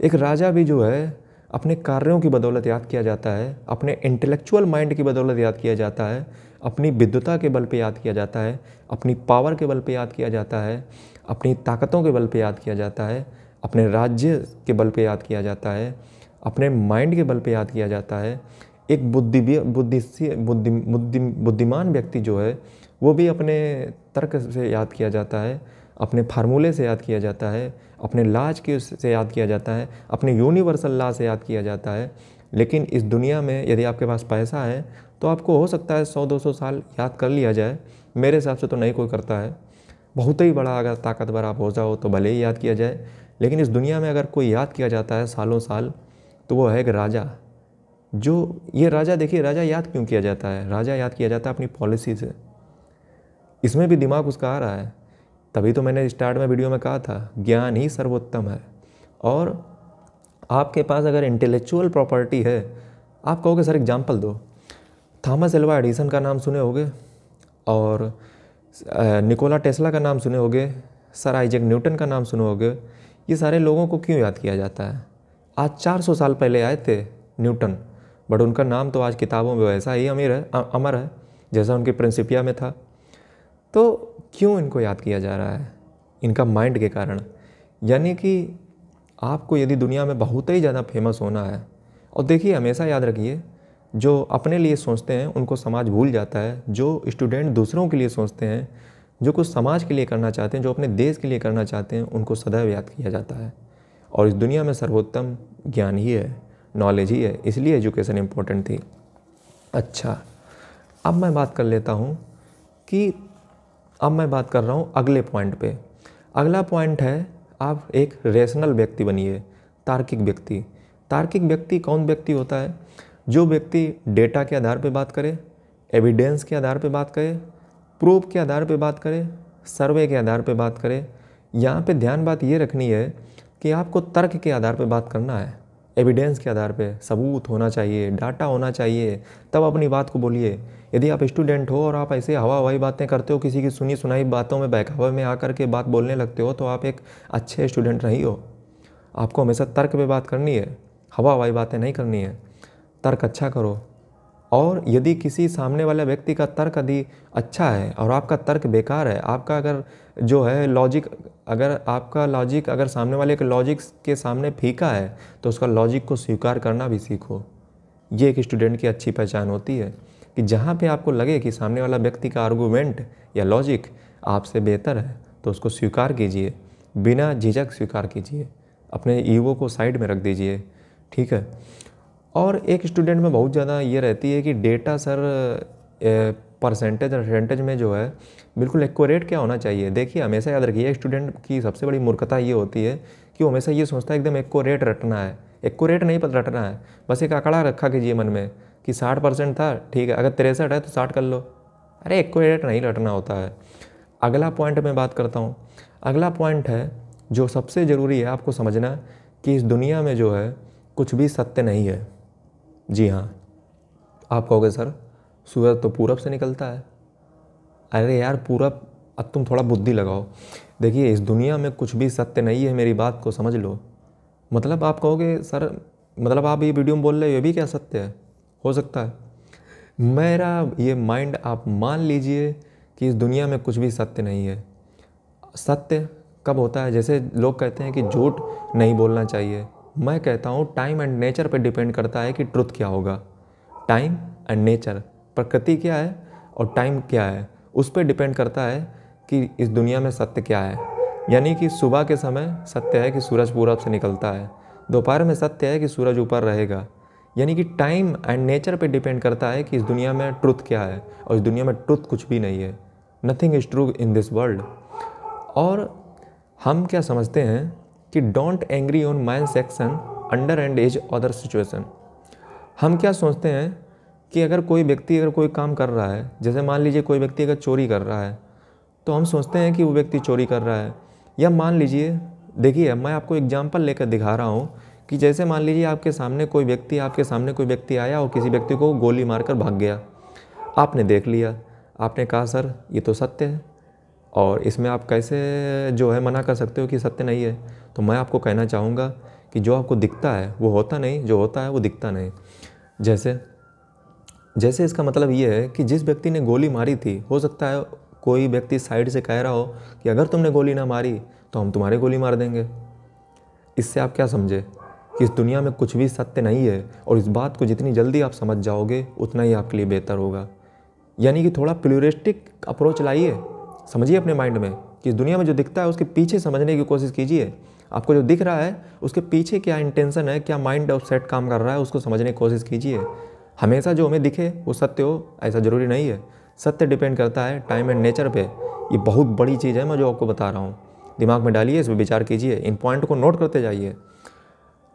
एक राजा भी जो है अपने कार्यों की बदौलत याद किया जाता है, अपने इंटेलेक्चुअल माइंड की बदौलत याद किया जाता है, अपनी विद्युता के बल पे याद किया जाता है, अपनी पावर के बल पे याद किया जाता है, अपनी ताकतों के बल पे याद किया जाता है, अपने राज्य के बल पे याद किया जाता है, अपने माइंड के बल पे याद किया जाता है। एक बुद्धि बुद्धि बुद्धि बुद्धिमान व्यक्ति जो है, वो भी अपने तर्क से याद किया जाता है, अपने फार्मूले से याद किया जाता है अपने लाज के से याद किया जाता है, अपने यूनिवर्सल ला से याद किया जाता है। लेकिन इस दुनिया में यदि आपके पास पैसा है तो आपको हो सकता है सौ, दो सौ साल याद कर लिया जाए। मेरे हिसाब से तो नहीं कोई करता है। बहुत ही बड़ा अगर ताकतवर आप हो जाओ तो भले ही याद किया जाए। लेकिन इस दुनिया में अगर कोई याद किया जाता है सालों साल तो वो है एक राजा। जो ये राजा, देखिए राजा याद क्यों किया जाता है? राजा याद किया जाता है अपनी पॉलिसी से। इसमें भी दिमाग उसका आ रहा है। तभी तो मैंने स्टार्ट में वीडियो में कहा था, ज्ञान ही सर्वोत्तम है। और आपके पास अगर इंटेलेक्चुअल प्रॉपर्टी है, आप कहोगे, सर एग्ज़ाम्पल दो। थॉमस एल्वा एडिसन का नाम सुने होगे? और निकोला टेस्ला का नाम सुने होगे? सर आइजक न्यूटन का नाम सुने होगे? ये सारे लोगों को क्यों याद किया जाता है? आज 400 साल पहले आए थे न्यूटन, बट उनका नाम तो आज किताबों में वैसा ही अमीर है अमर है, जैसा उनकी प्रिंसिपिया में था। तो क्यों इनको याद किया जा रहा है? इनका माइंड के कारण। यानी कि आपको यदि दुनिया में बहुत ही ज़्यादा फ़ेमस होना है, और देखिए, हमेशा याद रखिए, जो अपने लिए सोचते हैं, उनको समाज भूल जाता है। जो स्टूडेंट दूसरों के लिए सोचते हैं, जो कुछ समाज के लिए करना चाहते हैं, जो अपने देश के लिए करना चाहते हैं, उनको सदैव याद किया जाता है। और इस दुनिया में सर्वोत्तम ज्ञान ही है नॉलेज ही है, इसलिए एजुकेशन इम्पोर्टेंट थी। अच्छा अब मैं बात कर लेता हूँ कि अब मैं बात कर रहा हूँ अगले पॉइंट पे। अगला पॉइंट है, आप एक रेशनल व्यक्ति बनिए, तार्किक व्यक्ति। तार्किक व्यक्ति कौन व्यक्ति होता है? जो व्यक्ति डेटा के आधार पर बात करे एविडेंस के आधार पर बात करे प्रूफ के आधार पर बात करे सर्वे के आधार पर बात करे, यहाँ पे ध्यान बात ये रखनी है कि आपको तर्क के आधार पर बात करना है। एविडेंस के आधार पे सबूत होना चाहिए डाटा होना चाहिए, तब अपनी बात को बोलिए। यदि आप स्टूडेंट हो और आप ऐसे हवा हवाई बातें करते हो, किसी की सुनी सुनाई बातों में, बहकावे में आकर के बात बोलने लगते हो तो आप एक अच्छे स्टूडेंट नहीं हो। आपको हमेशा तर्क पे बात करनी है हवा हवाई बातें नहीं करनी है। तर्क अच्छा करो। और यदि किसी सामने वाले व्यक्ति का तर्क यदि अच्छा है और आपका तर्क बेकार है, आपका अगर जो है लॉजिक अगर आपका लॉजिक अगर सामने वाले के लॉजिक के सामने फीका है तो उसका लॉजिक को स्वीकार करना भी सीखो। ये एक स्टूडेंट की अच्छी पहचान होती है कि जहाँ पे आपको लगे कि सामने वाला व्यक्ति का आर्गूमेंट या लॉजिक आपसे बेहतर है तो उसको स्वीकार कीजिए। बिना झिझक स्वीकार कीजिए। अपने ईगो को साइड में रख दीजिए। ठीक है? और एक स्टूडेंट में बहुत ज़्यादा ये रहती है कि डेटा सर परसेंटेज परसेंटेज में जो है बिल्कुल एक्यूरेट क्या होना चाहिए? देखिए, हमेशा याद रखिए स्टूडेंट की सबसे बड़ी मूर्खता ये होती है कि वो हमेशा ये सोचता है, एकदम एक्यूरेट रटना है। एक्यूरेट नहीं पता रटना है। बस एक आंकड़ा रखा कीजिए मन में कि साठ परसेंट था, ठीक है, अगर तिरसठ है तो साठ कर लो। अरे एक्यूरेट नहीं रटना होता है। अगला पॉइंट मैं बात करता हूँ। अगला पॉइंट है जो सबसे ज़रूरी है आपको समझना कि इस दुनिया में जो है, कुछ भी सत्य नहीं है। जी हाँ। आप कहोगे, सर, सूरज तो पूरब से निकलता है। अरे यार, पूरा, अब तुम थोड़ा बुद्धि लगाओ। देखिए, इस दुनिया में कुछ भी सत्य नहीं है मेरी बात को समझ लो। मतलब आप कहोगे, सर मतलब आप ये वीडियो में बोल रहे हो, ये भी क्या सत्य है? हो सकता है। मेरा ये माइंड आप मान लीजिए कि इस दुनिया में कुछ भी सत्य नहीं है। सत्य कब होता है? जैसे लोग कहते हैं कि झूठ नहीं बोलना चाहिए। मैं कहता हूँ टाइम एंड नेचर पर डिपेंड करता है कि ट्रुथ क्या होगा। टाइम एंड नेचर प्रकृति क्या है और टाइम क्या है? उस पर डिपेंड करता है कि इस दुनिया में सत्य क्या है। यानी कि सुबह के समय सत्य है कि सूरज पूरब से निकलता है। दोपहर में सत्य है कि सूरज ऊपर रहेगा। यानी कि टाइम एंड नेचर पे डिपेंड करता है कि इस दुनिया में ट्रुथ क्या है और इस दुनिया में ट्रुथ कुछ भी नहीं है। Nothing is true in this world और हम क्या समझते हैं कि don't angry on mine section under and age other situation हम क्या सोचते हैं कि अगर कोई व्यक्ति अगर कोई काम कर रहा है, जैसे मान लीजिए कोई व्यक्ति अगर चोरी कर रहा है तो हम सोचते हैं कि वो व्यक्ति चोरी कर रहा है। या मान लीजिए, देखिए, मैं आपको एग्ज़ाम्पल लेकर दिखा रहा हूँ कि जैसे मान लीजिए आपके सामने कोई व्यक्ति, आपके सामने कोई व्यक्ति आया और किसी व्यक्ति को गोली मारकर भाग गया। आपने देख लिया, आपने कहा, सर, ये तो सत्य है। और इसमें आप कैसे जो है मना कर सकते हो कि सत्य नहीं है? तो मैं आपको कहना चाहूँगा कि जो आपको दिखता है, वो होता नहीं, जो होता है वो दिखता नहीं। जैसे जैसे इसका मतलब ये है कि जिस व्यक्ति ने गोली मारी थी, हो सकता है कोई व्यक्ति साइड से कह रहा हो कि अगर तुमने गोली ना मारी तो हम तुम्हारे गोली मार देंगे। इससे आप क्या समझे कि इस दुनिया में कुछ भी सत्य नहीं है और इस बात को जितनी जल्दी आप समझ जाओगे, उतना ही आपके लिए बेहतर होगा। यानी कि थोड़ा प्लूरिस्टिक अप्रोच लाइए। समझिए अपने माइंड में कि इस दुनिया में जो दिखता है, उसके पीछे समझने की कोशिश कीजिए। आपको जो दिख रहा है, उसके पीछे क्या इंटेंशन है, क्या माइंड और सेट काम कर रहा है, उसको समझने की कोशिश कीजिए। हमेशा जो हमें दिखे वो सत्य हो, ऐसा ज़रूरी नहीं है। सत्य डिपेंड करता है टाइम एंड नेचर पे। ये बहुत बड़ी चीज़ है, मैं जो आपको बता रहा हूँ। दिमाग में डालिए, इस पर विचार कीजिए, इन पॉइंट को नोट करते जाइए।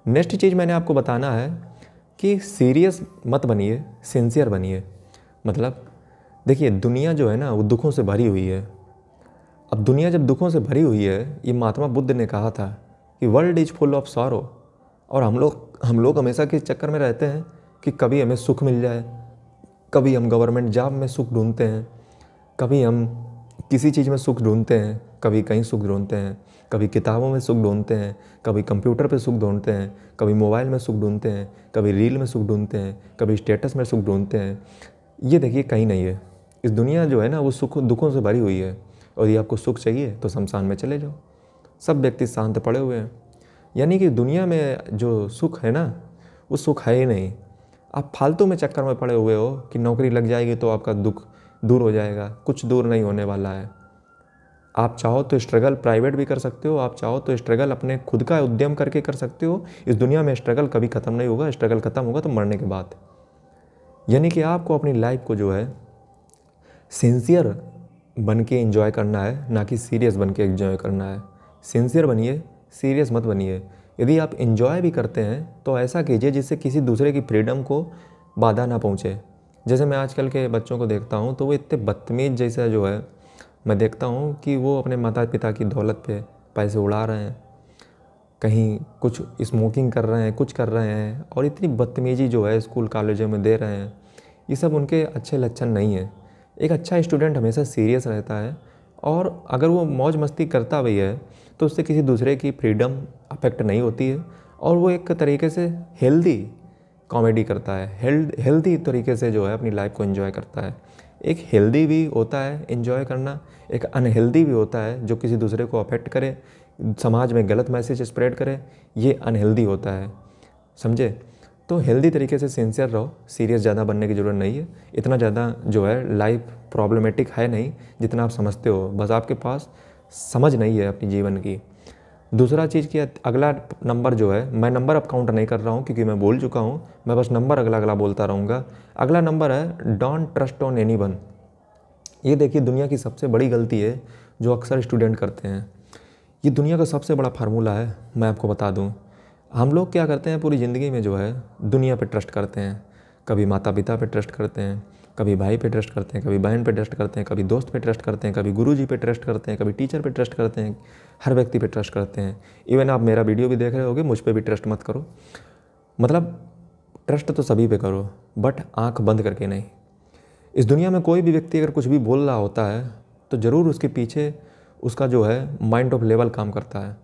नेक्स्ट चीज़ मैंने आपको बताना है कि सीरियस मत बनिए सिंसियर बनिए। मतलब देखिए, दुनिया जो है ना, वो दुखों से भरी हुई है। अब दुनिया जब दुखों से भरी हुई है, ये महात्मा बुद्ध ने कहा था कि world is full of sorrow और हम लोग हम लोग हमेशा किस चक्कर में रहते हैं कि कभी हमें सुख मिल जाए, कभी हम गवर्नमेंट जॉब में सुख ढूंढते हैं, कभी हम किसी चीज़ में सुख ढूंढते हैं, कभी कहीं सुख ढूंढते हैं, कभी किताबों में सुख ढूंढते हैं, कभी कंप्यूटर पे सुख ढूंढते हैं, कभी मोबाइल में सुख ढूंढते हैं, कभी रील में सुख ढूंढते हैं, कभी स्टेटस में सुख ढूंढते हैं। ये देखिए कहीं नहीं है। इस दुनिया जो है ना, वो सुख, दुखों से भरी हुई है। और ये आपको सुख चाहिए तो शमशान में चले जाओ। सब व्यक्ति शांत पड़े हुए हैं। यानी कि दुनिया में जो सुख है ना, वो सुख है ही नहीं। आप फालतू में चक्कर में पड़े हुए हो कि नौकरी लग जाएगी तो आपका दुख दूर हो जाएगा, कुछ दूर नहीं होने वाला है। आप चाहो तो स्ट्रगल प्राइवेट भी कर सकते हो, आप चाहो तो स्ट्रगल अपने खुद का उद्यम करके कर सकते हो। इस दुनिया में स्ट्रगल कभी ख़त्म नहीं होगा स्ट्रगल ख़त्म होगा तो मरने के बाद। यानी कि आपको अपनी लाइफ को जो है सिंसियर बन के इन्जॉय करना है, ना कि सीरियस बन के इंजॉय करना है। सिंसियर बनिए सीरियस मत बनिए। यदि आप इन्जॉय भी करते हैं तो ऐसा कीजिए जिससे किसी दूसरे की फ्रीडम को बाधा ना पहुँचे। जैसे मैं आजकल के बच्चों को देखता हूँ तो वो इतने बदतमीज़ जैसा जो है, मैं देखता हूँ कि वो अपने माता पिता की दौलत पे पैसे उड़ा रहे हैं। कहीं कुछ स्मोकिंग कर रहे हैं, कुछ कर रहे हैं, और इतनी बदतमीज़ी जो है स्कूल, कॉलेजों में दे रहे हैं, ये सब उनके अच्छे लक्षण नहीं है। एक अच्छा स्टूडेंट हमेशा सीरियस रहता है, और अगर वो मौज मस्ती करता भी है तो उससे किसी दूसरे की फ्रीडम अफेक्ट नहीं होती है और वो एक तरीके से हेल्दी कॉमेडी करता है। हेल्दी तरीके से जो है अपनी लाइफ को एंजॉय करता है। एक हेल्दी भी होता है इन्जॉय करना, एक अनहेल्दी भी होता है जो किसी दूसरे को अफेक्ट करे, समाज में गलत मैसेज स्प्रेड करे, ये अनहेल्दी होता है। समझे? तो हेल्दी तरीके से सिंसियर रहो सीरियस ज़्यादा बनने की ज़रूरत नहीं है। इतना ज़्यादा जो है लाइफ प्रॉब्लमेटिक है नहीं, जितना आप समझते हो। बस आपके पास समझ नहीं है अपनी जीवन की। दूसरा चीज़ कि अगला नंबर जो है, मैं नंबर अब काउंट नहीं कर रहा हूँ क्योंकि मैं बोल चुका हूँ, मैं बस नंबर अगला अगला बोलता रहूँगा। अगला नंबर है don't trust on any one ये देखिए, दुनिया की सबसे बड़ी गलती है जो अक्सर स्टूडेंट करते हैं। ये दुनिया का सबसे बड़ा फार्मूला है, मैं आपको बता दूँ। हम लोग क्या करते हैं, पूरी ज़िंदगी में जो है, दुनिया पर ट्रस्ट करते हैं। कभी माता पिता पर ट्रस्ट करते हैं कभी भाई पे ट्रस्ट करते हैं, कभी बहन पे ट्रस्ट करते हैं, कभी दोस्त पे ट्रस्ट करते हैं, कभी गुरु जी पे ट्रस्ट करते हैं, कभी टीचर पे ट्रस्ट करते हैं, हर व्यक्ति पे ट्रस्ट करते हैं। इवन आप मेरा वीडियो भी देख रहे होगे, मुझ पर भी ट्रस्ट मत करो। मतलब ट्रस्ट तो सभी पे करो बट आँख बंद करके नहीं। इस दुनिया में कोई भी व्यक्ति अगर कुछ भी बोल रहा होता है तो ज़रूर उसके पीछे उसका जो है माइंड ऑफ़ लेवल काम करता है।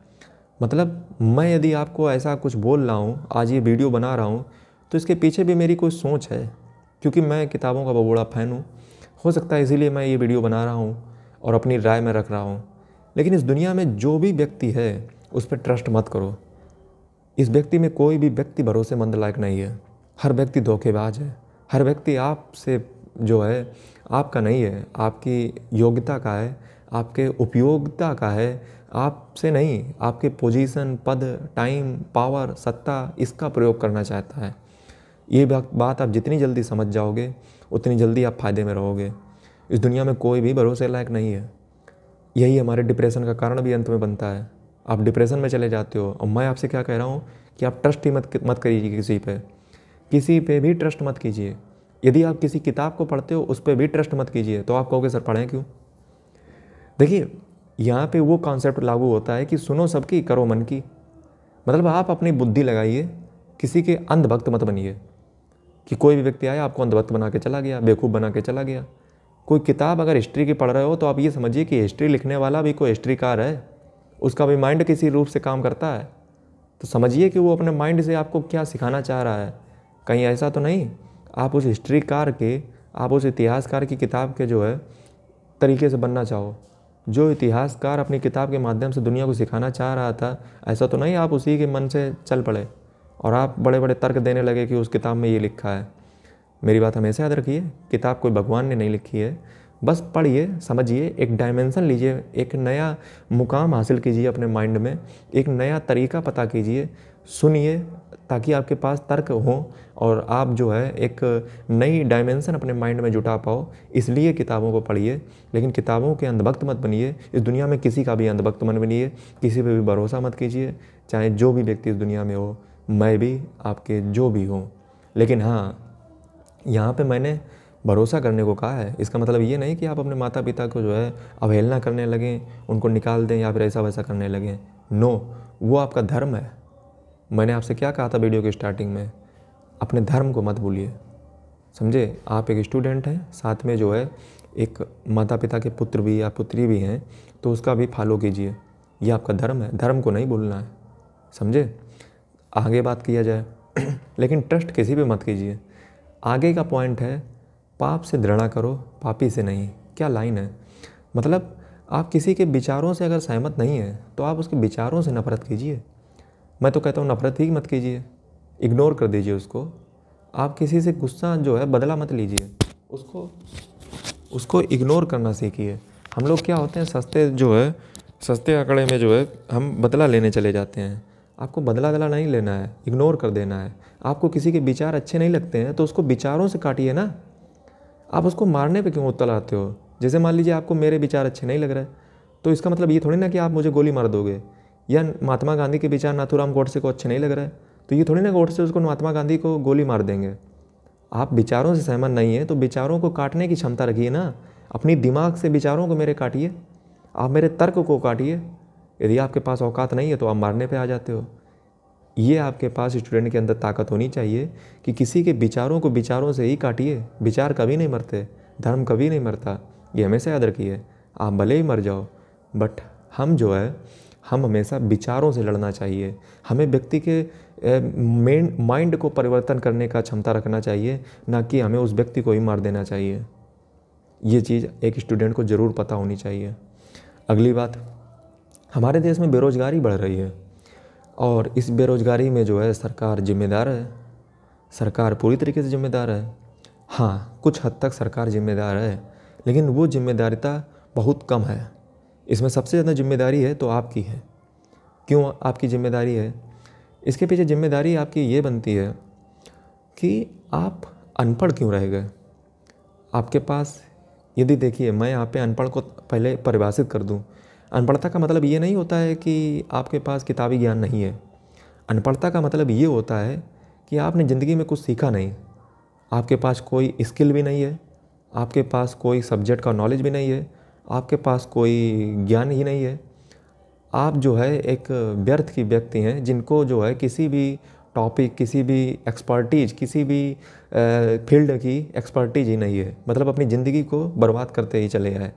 मतलब मैं यदि आपको ऐसा कुछ बोल रहा हूँ, आज ये वीडियो बना रहा हूँ तो इसके पीछे भी मेरी कोई सोच है। क्योंकि मैं किताबों का बहुत बड़ा फ़ैन हूँ। हो सकता है इसीलिए मैं ये वीडियो बना रहा हूँ और अपनी राय में रख रहा हूँ। लेकिन इस दुनिया में जो भी व्यक्ति है, उस पर ट्रस्ट मत करो। इस व्यक्ति में कोई भी व्यक्ति भरोसेमंद लायक नहीं है। हर व्यक्ति धोखेबाज है। हर व्यक्ति आपसे जो है, आपका नहीं है, आपकी योग्यता का है, आपके उपयोगिता का है, आपसे नहीं, आपके पोजीशन पद टाइम पावर सत्ता, इसका प्रयोग करना चाहता है। ये बात आप जितनी जल्दी समझ जाओगे, उतनी जल्दी आप फ़ायदे में रहोगे। इस दुनिया में कोई भी भरोसे लायक नहीं है। यही हमारे डिप्रेशन का कारण भी अंत में बनता है। आप डिप्रेशन में चले जाते हो और मैं आपसे क्या कह रहा हूँ कि आप ट्रस्ट ही मत मत करिए किसी पे। किसी पे भी ट्रस्ट मत कीजिए। यदि आप किसी किताब को पढ़ते हो, उस पर भी ट्रस्ट मत कीजिए। तो आप कहोगे, सर, पढ़ें क्यों? देखिए, यहाँ पे वो कॉन्सेप्ट लागू होता है कि सुनो सबकी, करो मन की। मतलब आप अपनी बुद्धि लगाइए, किसी के अंधभक्त मत बनिए। कि कोई भी व्यक्ति आया, आपको अंधभक्त बना के चला गया, बेवकूफ़ बना के चला गया। कोई किताब अगर हिस्ट्री की पढ़ रहे हो तो आप ये समझिए कि हिस्ट्री लिखने वाला भी कोई हिस्ट्रीकार है। उसका भी माइंड किसी रूप से काम करता है। तो समझिए कि वो अपने माइंड से आपको क्या सिखाना चाह रहा है। कहीं ऐसा तो नहीं। आप उस हिस्ट्रीकार के, आप उस इतिहासकार की किताब के जो है, तरीके से बनना चाहो। जो इतिहासकार अपनी किताब के माध्यम से दुनिया को सिखाना चाह रहा था, ऐसा तो नहीं आप उसी के मन से चल पड़े। और आप बड़े बड़े तर्क देने लगे कि उस किताब में ये लिखा है। मेरी बात हमेशा याद रखिए, किताब कोई भगवान ने नहीं लिखी है। बस पढ़िए, समझिए, एक डायमेंशन लीजिए, एक नया मुकाम हासिल कीजिए अपने माइंड में, एक नया तरीका पता कीजिए, सुनिए, ताकि आपके पास तर्क हो और आप जो है एक नई डायमेंशन अपने माइंड में जुटा पाओ। इसलिए किताबों को पढ़िए, लेकिन किताबों के अंधभक्त मत बनिए। इस दुनिया में किसी का भी अंधभक्त मत बनिए, किसी पे भी भरोसा मत कीजिए, चाहे जो भी व्यक्ति इस दुनिया में हो। मैं भी, आपके जो भी हूँ। लेकिन हाँ यहाँ पे मैंने भरोसा करने को कहा है। इसका मतलब ये नहीं कि आप अपने माता पिता को जो है अवहेलना करने लगें, उनको निकाल दें या फिर ऐसा वैसा करने लगें। नो वो आपका धर्म है। मैंने आपसे क्या कहा था वीडियो के स्टार्टिंग में? अपने धर्म को मत भूलिए। समझे? आप एक स्टूडेंट हैं, साथ में जो है एक माता पिता के पुत्र भी या पुत्री भी हैं तो उसका भी फॉलो कीजिए। ये आपका धर्म है, धर्म को नहीं भूलना है। समझे? आगे बात किया जाए, लेकिन ट्रस्ट किसी पे मत कीजिए। आगे का पॉइंट है, पाप से दृढ़ा करो, पापी से नहीं। क्या लाइन है? मतलब आप किसी के विचारों से अगर सहमत नहीं है तो आप उसके विचारों से नफरत कीजिए। मैं तो कहता हूँ, नफरत ही मत कीजिए। इग्नोर कर दीजिए उसको। आप किसी से गुस्सा जो है, बदला मत लीजिए। उसको उसको इग्नोर करना सीखिए। हम लोग क्या होते हैं, सस्ते जो है, सस्ते आंकड़े में जो है, हम बदला लेने चले जाते हैं। आपको बदला दला नहीं लेना है इग्नोर कर देना है। आपको किसी के विचार अच्छे नहीं लगते हैं तो उसको विचारों से काटिए ना। आप उसको मारने पे क्यों उतल आते हो? जैसे मान लीजिए आपको मेरे विचार अच्छे नहीं लग रहे तो इसका मतलब ये थोड़ी ना कि आप मुझे गोली मार दोगे। या महात्मा गांधी के विचार नाथूराम गोडसे को अच्छे नहीं लग रहे तो ये थोड़ी ना गोडसे उसको महात्मा गांधी को गोली मार देंगे। आप विचारों से सहमत नहीं है तो विचारों को काटने की क्षमता रखिए ना। अपनी दिमाग से विचारों को मेरे काटिए। आप मेरे तर्क को काटिए। यदि आपके पास औकात नहीं है तो आप मारने पे आ जाते हो। ये आपके पास स्टूडेंट के अंदर ताकत होनी चाहिए कि किसी के विचारों को विचारों से ही काटिए। विचार कभी नहीं मरते, धर्म कभी नहीं मरता, ये हमेशा याद रखिए। आप भले ही मर जाओ बट हम जो है, हम हमेशा विचारों से लड़ना चाहिए। हमें व्यक्ति के मेन माइंड को परिवर्तन करने का क्षमता रखना चाहिए, ना कि हमें उस व्यक्ति को ही मार देना चाहिए। ये चीज़ एक स्टूडेंट को ज़रूर पता होनी चाहिए। अगली बात हमारे देश में बेरोज़गारी बढ़ रही है और इस बेरोज़गारी में जो है सरकार जिम्मेदार है, सरकार पूरी तरीके से जिम्मेदार है। हाँ कुछ हद तक सरकार जिम्मेदार है, लेकिन वो जिम्मेदारिता बहुत कम है। इसमें सबसे ज़्यादा ज़िम्मेदारी है तो आपकी है। क्यों आपकी ज़िम्मेदारी है? इसके पीछे ज़िम्मेदारी आपकी ये बनती है कि आप अनपढ़ क्यों रह गए? आपके पास, यदि देखिए, मैं यहाँ पे अनपढ़ को पहले परिभाषित कर दूँ अनपढ़ता का मतलब ये नहीं होता है कि आपके पास किताबी ज्ञान नहीं है। अनपढ़ता का मतलब ये होता है कि आपने ज़िंदगी में कुछ सीखा नहीं। आपके पास कोई स्किल भी नहीं है, आपके पास कोई सब्जेक्ट का नॉलेज भी नहीं है, आपके पास कोई ज्ञान ही नहीं है। आप जो है एक व्यर्थ की व्यक्ति हैं जिनको जो है किसी भी टॉपिक, किसी भी एक्सपर्टीज, किसी भी फ़ील्ड की एक्सपर्टीज ही नहीं है। मतलब अपनी ज़िंदगी को बर्बाद करते ही चले आए।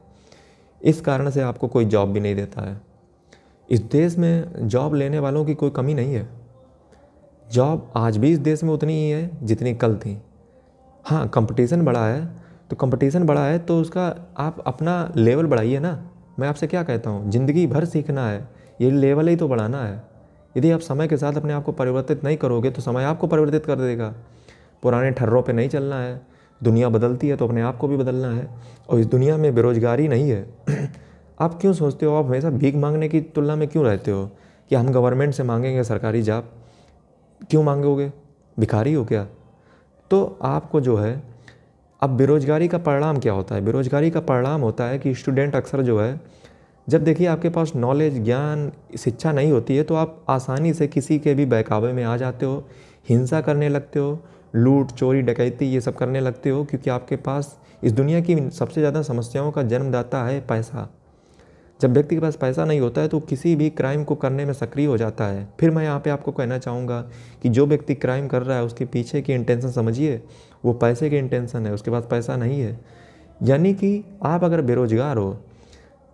इस कारण से आपको कोई जॉब भी नहीं देता है। इस देश में जॉब लेने वालों की कोई कमी नहीं है। जॉब आज भी इस देश में उतनी ही है जितनी कल थी। हाँ कंपटीशन बढ़ा है। तो कंपटीशन बढ़ा है तो उसका आप अपना लेवल बढ़ाइए ना। मैं आपसे क्या कहता हूँ? ज़िंदगी भर सीखना है। ये लेवल ही तो बढ़ाना है। यदि आप समय के साथ अपने आप को परिवर्तित नहीं करोगे तो समय आपको परिवर्तित कर देगा। पुराने ठर्रों पे नहीं चलना है। दुनिया बदलती है तो अपने आप को भी बदलना है। और इस दुनिया में बेरोज़गारी नहीं है। आप क्यों सोचते हो? आप हमेशा भीख मांगने की तुलना में क्यों रहते हो? कि हम गवर्नमेंट से मांगेंगे सरकारी जॉब क्यों मांगोगे? भिखारी हो क्या? तो आपको जो है, अब बेरोज़गारी का परिणाम क्या होता है? बेरोज़गारी का परिणाम होता है कि स्टूडेंट अक्सर जो है, जब देखिए आपके पास नॉलेज ज्ञान, शिक्षा नहीं होती है तो आप आसानी से किसी के भी बहकावे में आ जाते हो, हिंसा करने लगते हो लूट, चोरी, डकैती ये सब करने लगते हो क्योंकि आपके पास इस दुनिया की सबसे ज़्यादा समस्याओं का जन्मदाता है पैसा। जब व्यक्ति के पास पैसा नहीं होता है तो किसी भी क्राइम को करने में सक्रिय हो जाता है। फिर मैं यहाँ पे आपको कहना चाहूँगा कि जो व्यक्ति क्राइम कर रहा है, उसके पीछे की इंटेंशन समझिए। वो पैसे की इंटेंशन है, उसके पास पैसा नहीं है। यानी कि आप अगर बेरोजगार हो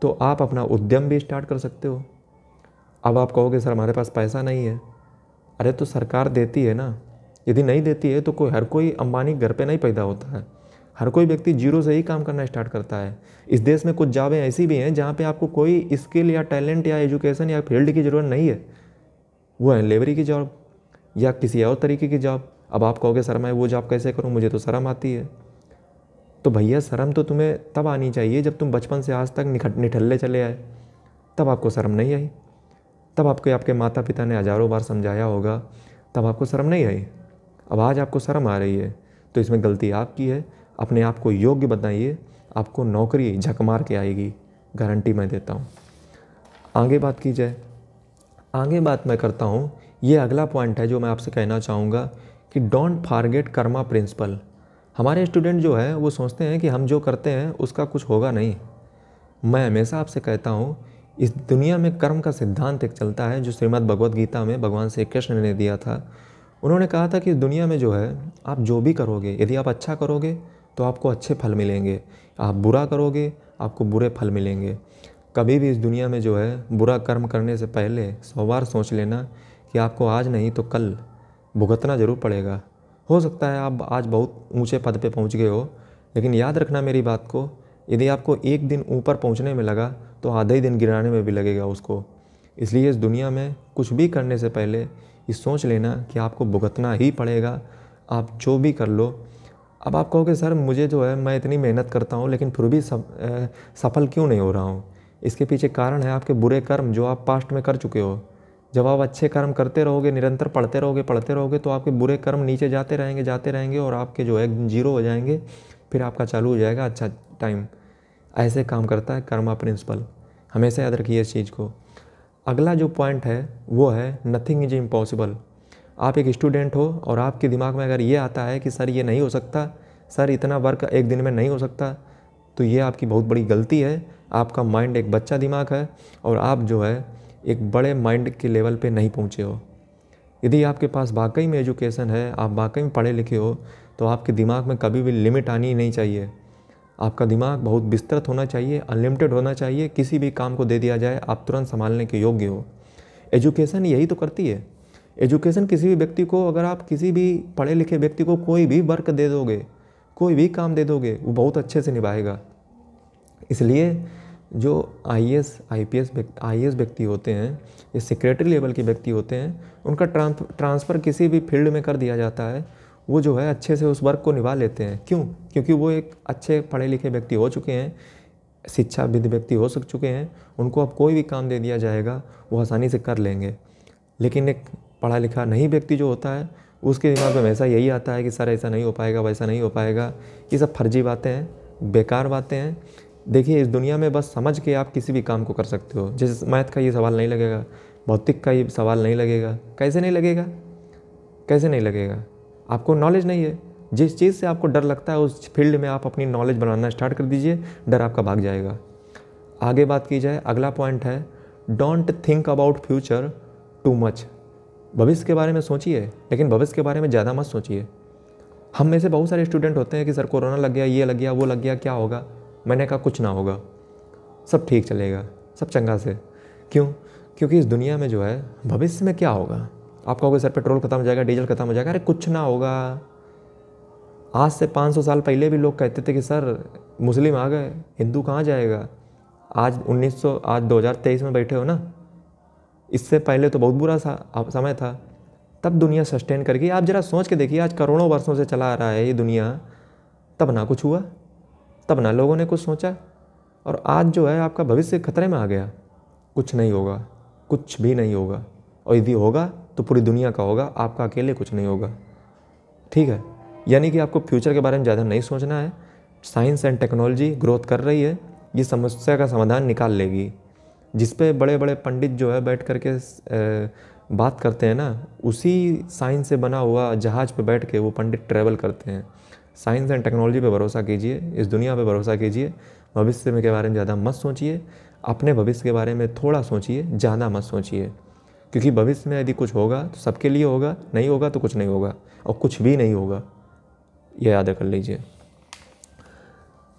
तो आप अपना उद्यम भी स्टार्ट कर सकते हो। अब आप कहोगे, सर, हमारे पास पैसा नहीं है। अरे तो सरकार देती है ना। यदि नहीं देती है तो कोई, हर कोई अंबानी घर पे नहीं पैदा होता है। हर कोई व्यक्ति ज़ीरो से ही काम करना स्टार्ट करता है। इस देश में कुछ जॉबें ऐसी भी हैं, जहाँ पे आपको कोई स्किल या टैलेंट या एजुकेशन या फ़ील्ड की ज़रूरत नहीं है। वो है लेबरी की जॉब या किसी और तरीके की जॉब। अब आप कहोगे सर मैं वो जॉब कैसे करूँ? मुझे तो शर्म आती है। तो भैया, शर्म तो तुम्हें तब आनी चाहिए जब तुम बचपन से आज तक निखट, निठल्ले चले आए। तब आपको शर्म नहीं आई। तब आपको, आपके माता पिता ने हज़ारों बार समझाया होगा, तब आपको शर्म नहीं आई। अब आज आपको शर्म आ रही है तो इसमें गलती आपकी है। अपने आप को योग्य बताइए आपको नौकरी झक मार के आएगी, गारंटी मैं देता हूँ। आगे बात की जाए, आगे बात मैं करता हूँ। ये अगला पॉइंट है जो मैं आपसे कहना चाहूँगा कि डोंट फारगेट कर्मा प्रिंसिपल। हमारे स्टूडेंट जो है, वो सोचते हैं कि हम जो करते हैं, उसका कुछ होगा नहीं। मैं हमेशा आपसे कहता हूँ, इस दुनिया में कर्म का सिद्धांत एक चलता है, जो श्रीमद् भगवद गीता में भगवान श्री कृष्ण ने दिया था। उन्होंने कहा था कि इस दुनिया में जो है, आप जो भी करोगे, यदि आप अच्छा करोगे तो आपको अच्छे फल मिलेंगे। आप बुरा करोगे, आपको बुरे फल मिलेंगे। कभी भी इस दुनिया में जो है, बुरा कर्म करने से पहले सौ बार सोच लेना कि आपको आज नहीं तो कल भुगतना ज़रूर पड़ेगा। हो सकता है आप आज बहुत ऊँचे पद पे पहुँच गए हो, लेकिन याद रखना मेरी बात को, यदि आपको एक दिन ऊपर पहुँचने में लगा तो आधा ही दिन गिराने में भी लगेगा उसको। इसलिए इस दुनिया में कुछ भी करने से पहले ये सोच लेना कि आपको भुगतना ही पड़ेगा। आप जो भी कर लो। अब आप कहोगे, सर, मुझे जो है, मैं इतनी मेहनत करता हूँ, लेकिन फिर भी सफल क्यों नहीं हो रहा हूँ? इसके पीछे कारण है आपके बुरे कर्म, जो आप पास्ट में कर चुके हो। जब आप अच्छे कर्म करते रहोगे, निरंतर पढ़ते रहोगे पढ़ते रहोगे तो आपके बुरे कर्म नीचे जाते रहेंगे जाते रहेंगे और आपके जो है, ज़ीरो हो जाएँगे। फिर आपका चालू हो जाएगा अच्छा टाइम ऐसे काम करता है कर्मा प्रिंसिपल हमेशा याद रखिए इस चीज़ को। अगला जो पॉइंट है, वो है नथिंग इज़ इम्पॉसिबल आप एक स्टूडेंट हो और आपके दिमाग में अगर ये आता है कि सर ये नहीं हो सकता, सर इतना वर्क एक दिन में नहीं हो सकता तो ये आपकी बहुत बड़ी गलती है। आपका माइंड एक बच्चा दिमाग है और आप जो है, एक बड़े माइंड के लेवल पे नहीं पहुँचे हो। यदि आपके पास वाकई में एजुकेशन है, आप वाकई में पढ़े लिखे हो तो आपके दिमाग में कभी भी लिमिट आनी ही नहीं चाहिए। आपका दिमाग बहुत विस्तृत होना चाहिए अनलिमिटेड होना चाहिए, किसी भी काम को दे दिया जाए, आप तुरंत संभालने के योग्य हो। एजुकेशन यही तो करती है। एजुकेशन किसी भी व्यक्ति को, अगर आप किसी भी पढ़े लिखे व्यक्ति को कोई भी वर्क दे दोगे, कोई भी काम दे दोगे, वो बहुत अच्छे से निभाएगा। इसलिए जो I S I P S I S व्यक्ति होते हैं, या सेक्रेटरी लेवल के व्यक्ति होते हैं, उनका ट्रांसफ़र किसी भी फ़ील्ड में कर दिया जाता है। वो जो है अच्छे से उस वर्क को निभा लेते हैं। क्यों? क्योंकि वो एक अच्छे पढ़े लिखे व्यक्ति हो चुके हैं शिक्षा विद व्यक्ति हो सक चुके हैं, उनको अब कोई भी काम दे दिया जाएगा, वो आसानी से कर लेंगे। लेकिन एक पढ़ा लिखा नहीं व्यक्ति जो होता है, उसके दिमाग में हमेशा यही आता है कि, सर, ऐसा नहीं हो पाएगा, वैसा नहीं हो पाएगा। ये सब फर्जी बातें हैं, बेकार बातें हैं। देखिए, इस दुनिया में बस समझ के आप किसी भी काम को कर सकते हो। जैसे मैथ का ये सवाल नहीं लगेगा, भौतिक का ये सवाल नहीं लगेगा। कैसे नहीं लगेगा? कैसे नहीं लगेगा? आपको नॉलेज नहीं है। जिस चीज़ से आपको डर लगता है, उस फ़ील्ड में आप अपनी नॉलेज बनाना स्टार्ट कर दीजिए, डर आपका भाग जाएगा। आगे बात की जाए, अगला पॉइंट है don't think about future too much भविष्य के बारे में सोचिए, लेकिन भविष्य के बारे में ज़्यादा मत सोचिए। हम में से बहुत सारे स्टूडेंट होते हैं कि सर कोरोना लग गया, ये लग गया, वो लग गया, क्या होगा? मैंने कहा कुछ ना होगा। सब ठीक चलेगा, सब चंगा से। क्यों? क्योंकि इस दुनिया में जो है, भविष्य में क्या होगा? आप कहोगे, सर, पेट्रोल ख़त्म हो जाएगा, डीजल ख़त्म हो जाएगा। अरे, कुछ ना होगा। आज से 500 साल पहले भी लोग कहते थे कि, सर, मुस्लिम आ गए, हिंदू कहाँ जाएगा? आज 1900 आज 2023 में बैठे हो ना, इससे पहले तो बहुत बुरा सा समय था। तब दुनिया सस्टेन कर गई। आप ज़रा सोच के देखिए, आज करोड़ों वर्षों से चला आ रहा है ये दुनिया। तब ना कुछ हुआ, तब ना लोगों ने कुछ सोचा, और आज जो है, आपका भविष्य खतरे में आ गया। कुछ नहीं होगा, कुछ भी नहीं होगा, और यदि होगा तो पूरी दुनिया का होगा, आपका अकेले कुछ नहीं होगा। ठीक है? यानी कि आपको फ्यूचर के बारे में ज़्यादा नहीं सोचना है। साइंस एंड टेक्नोलॉजी ग्रोथ कर रही है, ये समस्या का समाधान निकाल लेगी। जिस पे बड़े बड़े पंडित जो है बैठ करके बात करते हैं ना, उसी साइंस से बना हुआ जहाज़ पे बैठ के वो पंडित ट्रैवल करते हैं। साइंस एंड टेक्नोलॉजी पे भरोसा कीजिए, इस दुनिया पे भरोसा कीजिए, भविष्य में के बारे में ज़्यादा मत सोचिए, अपने भविष्य के बारे में थोड़ा सोचिए, ज़्यादा मत सोचिए। क्योंकि भविष्य में यदि कुछ होगा तो सबके लिए होगा, नहीं होगा तो कुछ नहीं होगा, और कुछ भी नहीं होगा। ये याद कर लीजिए।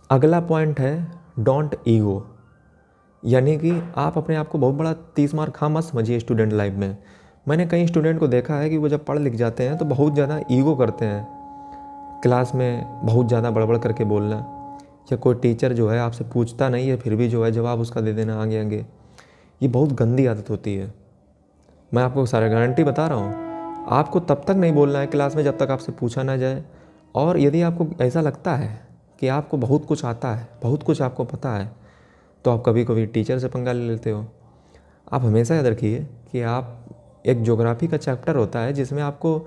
अगला पॉइंट है डोंट ईगो यानी कि आप अपने आप को बहुत बड़ा तीस मार खा मत समझिए स्टूडेंट लाइफ में। मैंने कई स्टूडेंट को देखा है कि वो जब पढ़ लिख जाते हैं तो बहुत ज़्यादा ईगो करते हैं। क्लास में बहुत ज़्यादा बड़बड़ करके बोलना। या कोई टीचर जो है, आपसे पूछता नहीं है, फिर भी जो है जवाब उसका दे देना आगे आगे ये बहुत गंदी आदत होती है। मैं आपको सारा गारंटी बता रहा हूँ। आपको तब तक नहीं बोलना है क्लास में जब तक आपसे पूछा ना जाए। और यदि आपको ऐसा लगता है कि आपको बहुत कुछ आता है, बहुत कुछ आपको पता है तो आप कभी कभी टीचर से पंगा ले लेते हो। आप हमेशा याद रखिए कि आप एक जोग्राफ़ी का चैप्टर होता है जिसमें आपको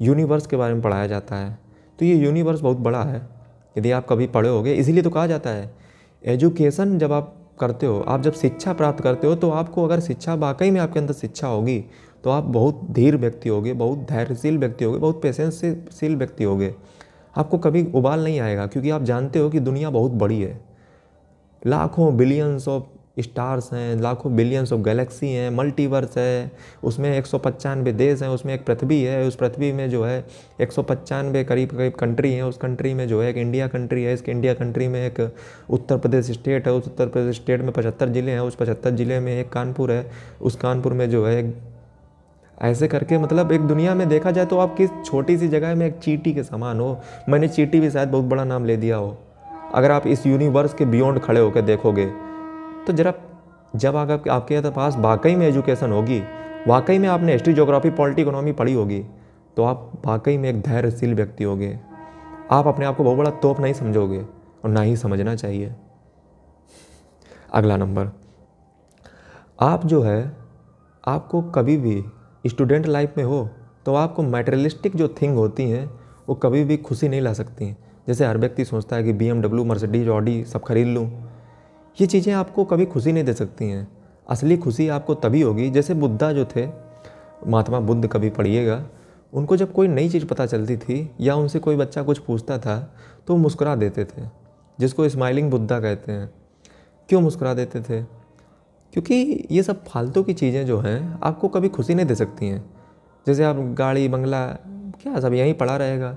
यूनिवर्स के बारे में पढ़ाया जाता है। तो ये यूनिवर्स बहुत बड़ा है। यदि आप कभी पढ़े होगे, इसीलिए तो कहा जाता है। एजुकेशन जब आप करते हो, आप जब शिक्षा प्राप्त करते हो तो आपको अगर शिक्षा वाकई में आपके अंदर शिक्षा होगी तो आप बहुत धीर व्यक्ति होगे, बहुत धैर्यशील व्यक्ति होगे, बहुत पेशेंसशील व्यक्ति होगे। आपको कभी उबाल नहीं आएगा, क्योंकि आप जानते हो कि दुनिया बहुत बड़ी है। लाखों बिलियंस ऑफ़ स्टार्स हैं, लाखों बिलियंस ऑफ़ गैलेक्सी हैं मल्टीवर्स है, उसमें एक देश हैं, उसमें एक पृथ्वी है, उस पृथ्वी में जो है एक करीब करीब कंट्री हैं, उस कंट्री में जो है एक इंडिया कंट्री है, इस इंडिया कंट्री में एक उत्तर प्रदेश स्टेट है, उस उत्तर प्रदेश स्टेट में पचहत्तर ज़िले हैं, उस पचहत्तर ज़िले में एक कानपुर है, उस कानपुर में जो है ऐसे करके मतलब एक दुनिया में देखा जाए तो आप किस छोटी सी जगह में एक चीटी के समान हो। मैंने चीटी भी शायद बहुत बड़ा नाम ले दिया हो। अगर आप इस यूनिवर्स के बियॉन्ड खड़े होकर देखोगे तो ज़रा जब आप आपके पास वाकई में एजुकेशन होगी, वाकई में आपने हिस्ट्री जोग्राफी पॉलिटी इकोनॉमी पढ़ी होगी तो आप वाकई में एक धैर्यशील व्यक्ति होगे। आप अपने आप को बहुत बड़ा तोप नहीं समझोगे और ना ही समझना चाहिए। अगला नंबर। आप जो है, आपको कभी भी स्टूडेंट लाइफ में हो तो आपको मेटेरियलिस्टिक जो थिंग होती हैं, वो कभी भी खुशी नहीं ला सकती। हैं जैसे हर व्यक्ति सोचता है कि B M W Mercedes, Audi सब खरीद लूँ। ये चीज़ें आपको कभी खुशी नहीं दे सकती हैं। असली खुशी आपको तभी होगी जैसे बुद्धा जो थे, महात्मा बुद्ध कभी पढ़िएगा, उनको जब कोई नई चीज़ पता चलती थी या उनसे कोई बच्चा कुछ पूछता था तो वो मुस्कुरा देते थे, जिसको स्माइलिंग बुद्धा कहते हैं। क्यों मुस्कुरा देते थे? क्योंकि ये सब फालतू की चीज़ें जो हैं, आपको कभी खुशी नहीं दे सकती हैं। जैसे आप गाड़ी, बंगला, क्या सब यहीं पड़ा रहेगा।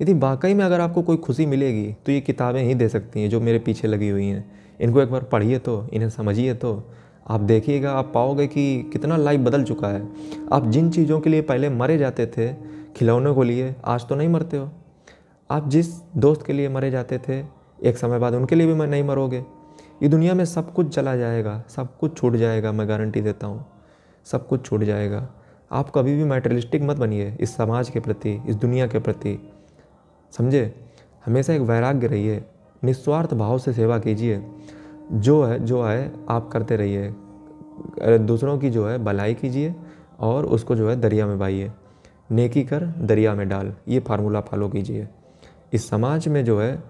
यदि वाकई में अगर आपको कोई खुशी मिलेगी तो ये किताबें ही दे सकती हैं जो मेरे पीछे लगी हुई हैं। इनको एक बार पढ़िए तो इन्हें समझिए तो आप देखिएगा, आप पाओगे कि कितना लाइफ बदल चुका है। आप जिन चीज़ों के लिए पहले मरे जाते थे, खिलौनों को लिए, आज तो नहीं मरते हो। आप जिस दोस्त के लिए मरे जाते थे, एक समय बाद उनके लिए भी नहीं मरोगे। ये दुनिया में सब कुछ चला जाएगा, सब कुछ छूट जाएगा, मैं गारंटी देता हूँ। सब कुछ छूट जाएगा। आप कभी भी मेटेरियलिस्टिक मत बनिए, इस समाज के प्रति, इस दुनिया के प्रति। समझे? हमेशा एक वैराग्य रहिए, निस्वार्थ भाव से सेवा कीजिए। जो है जो है आप करते रहिए। दूसरों की जो है, भलाई कीजिए और उसको जो है, दरिया में बाइए नेकी कर, दरिया में डाल। ये फार्मूला फॉलो कीजिए। इस समाज में जो है,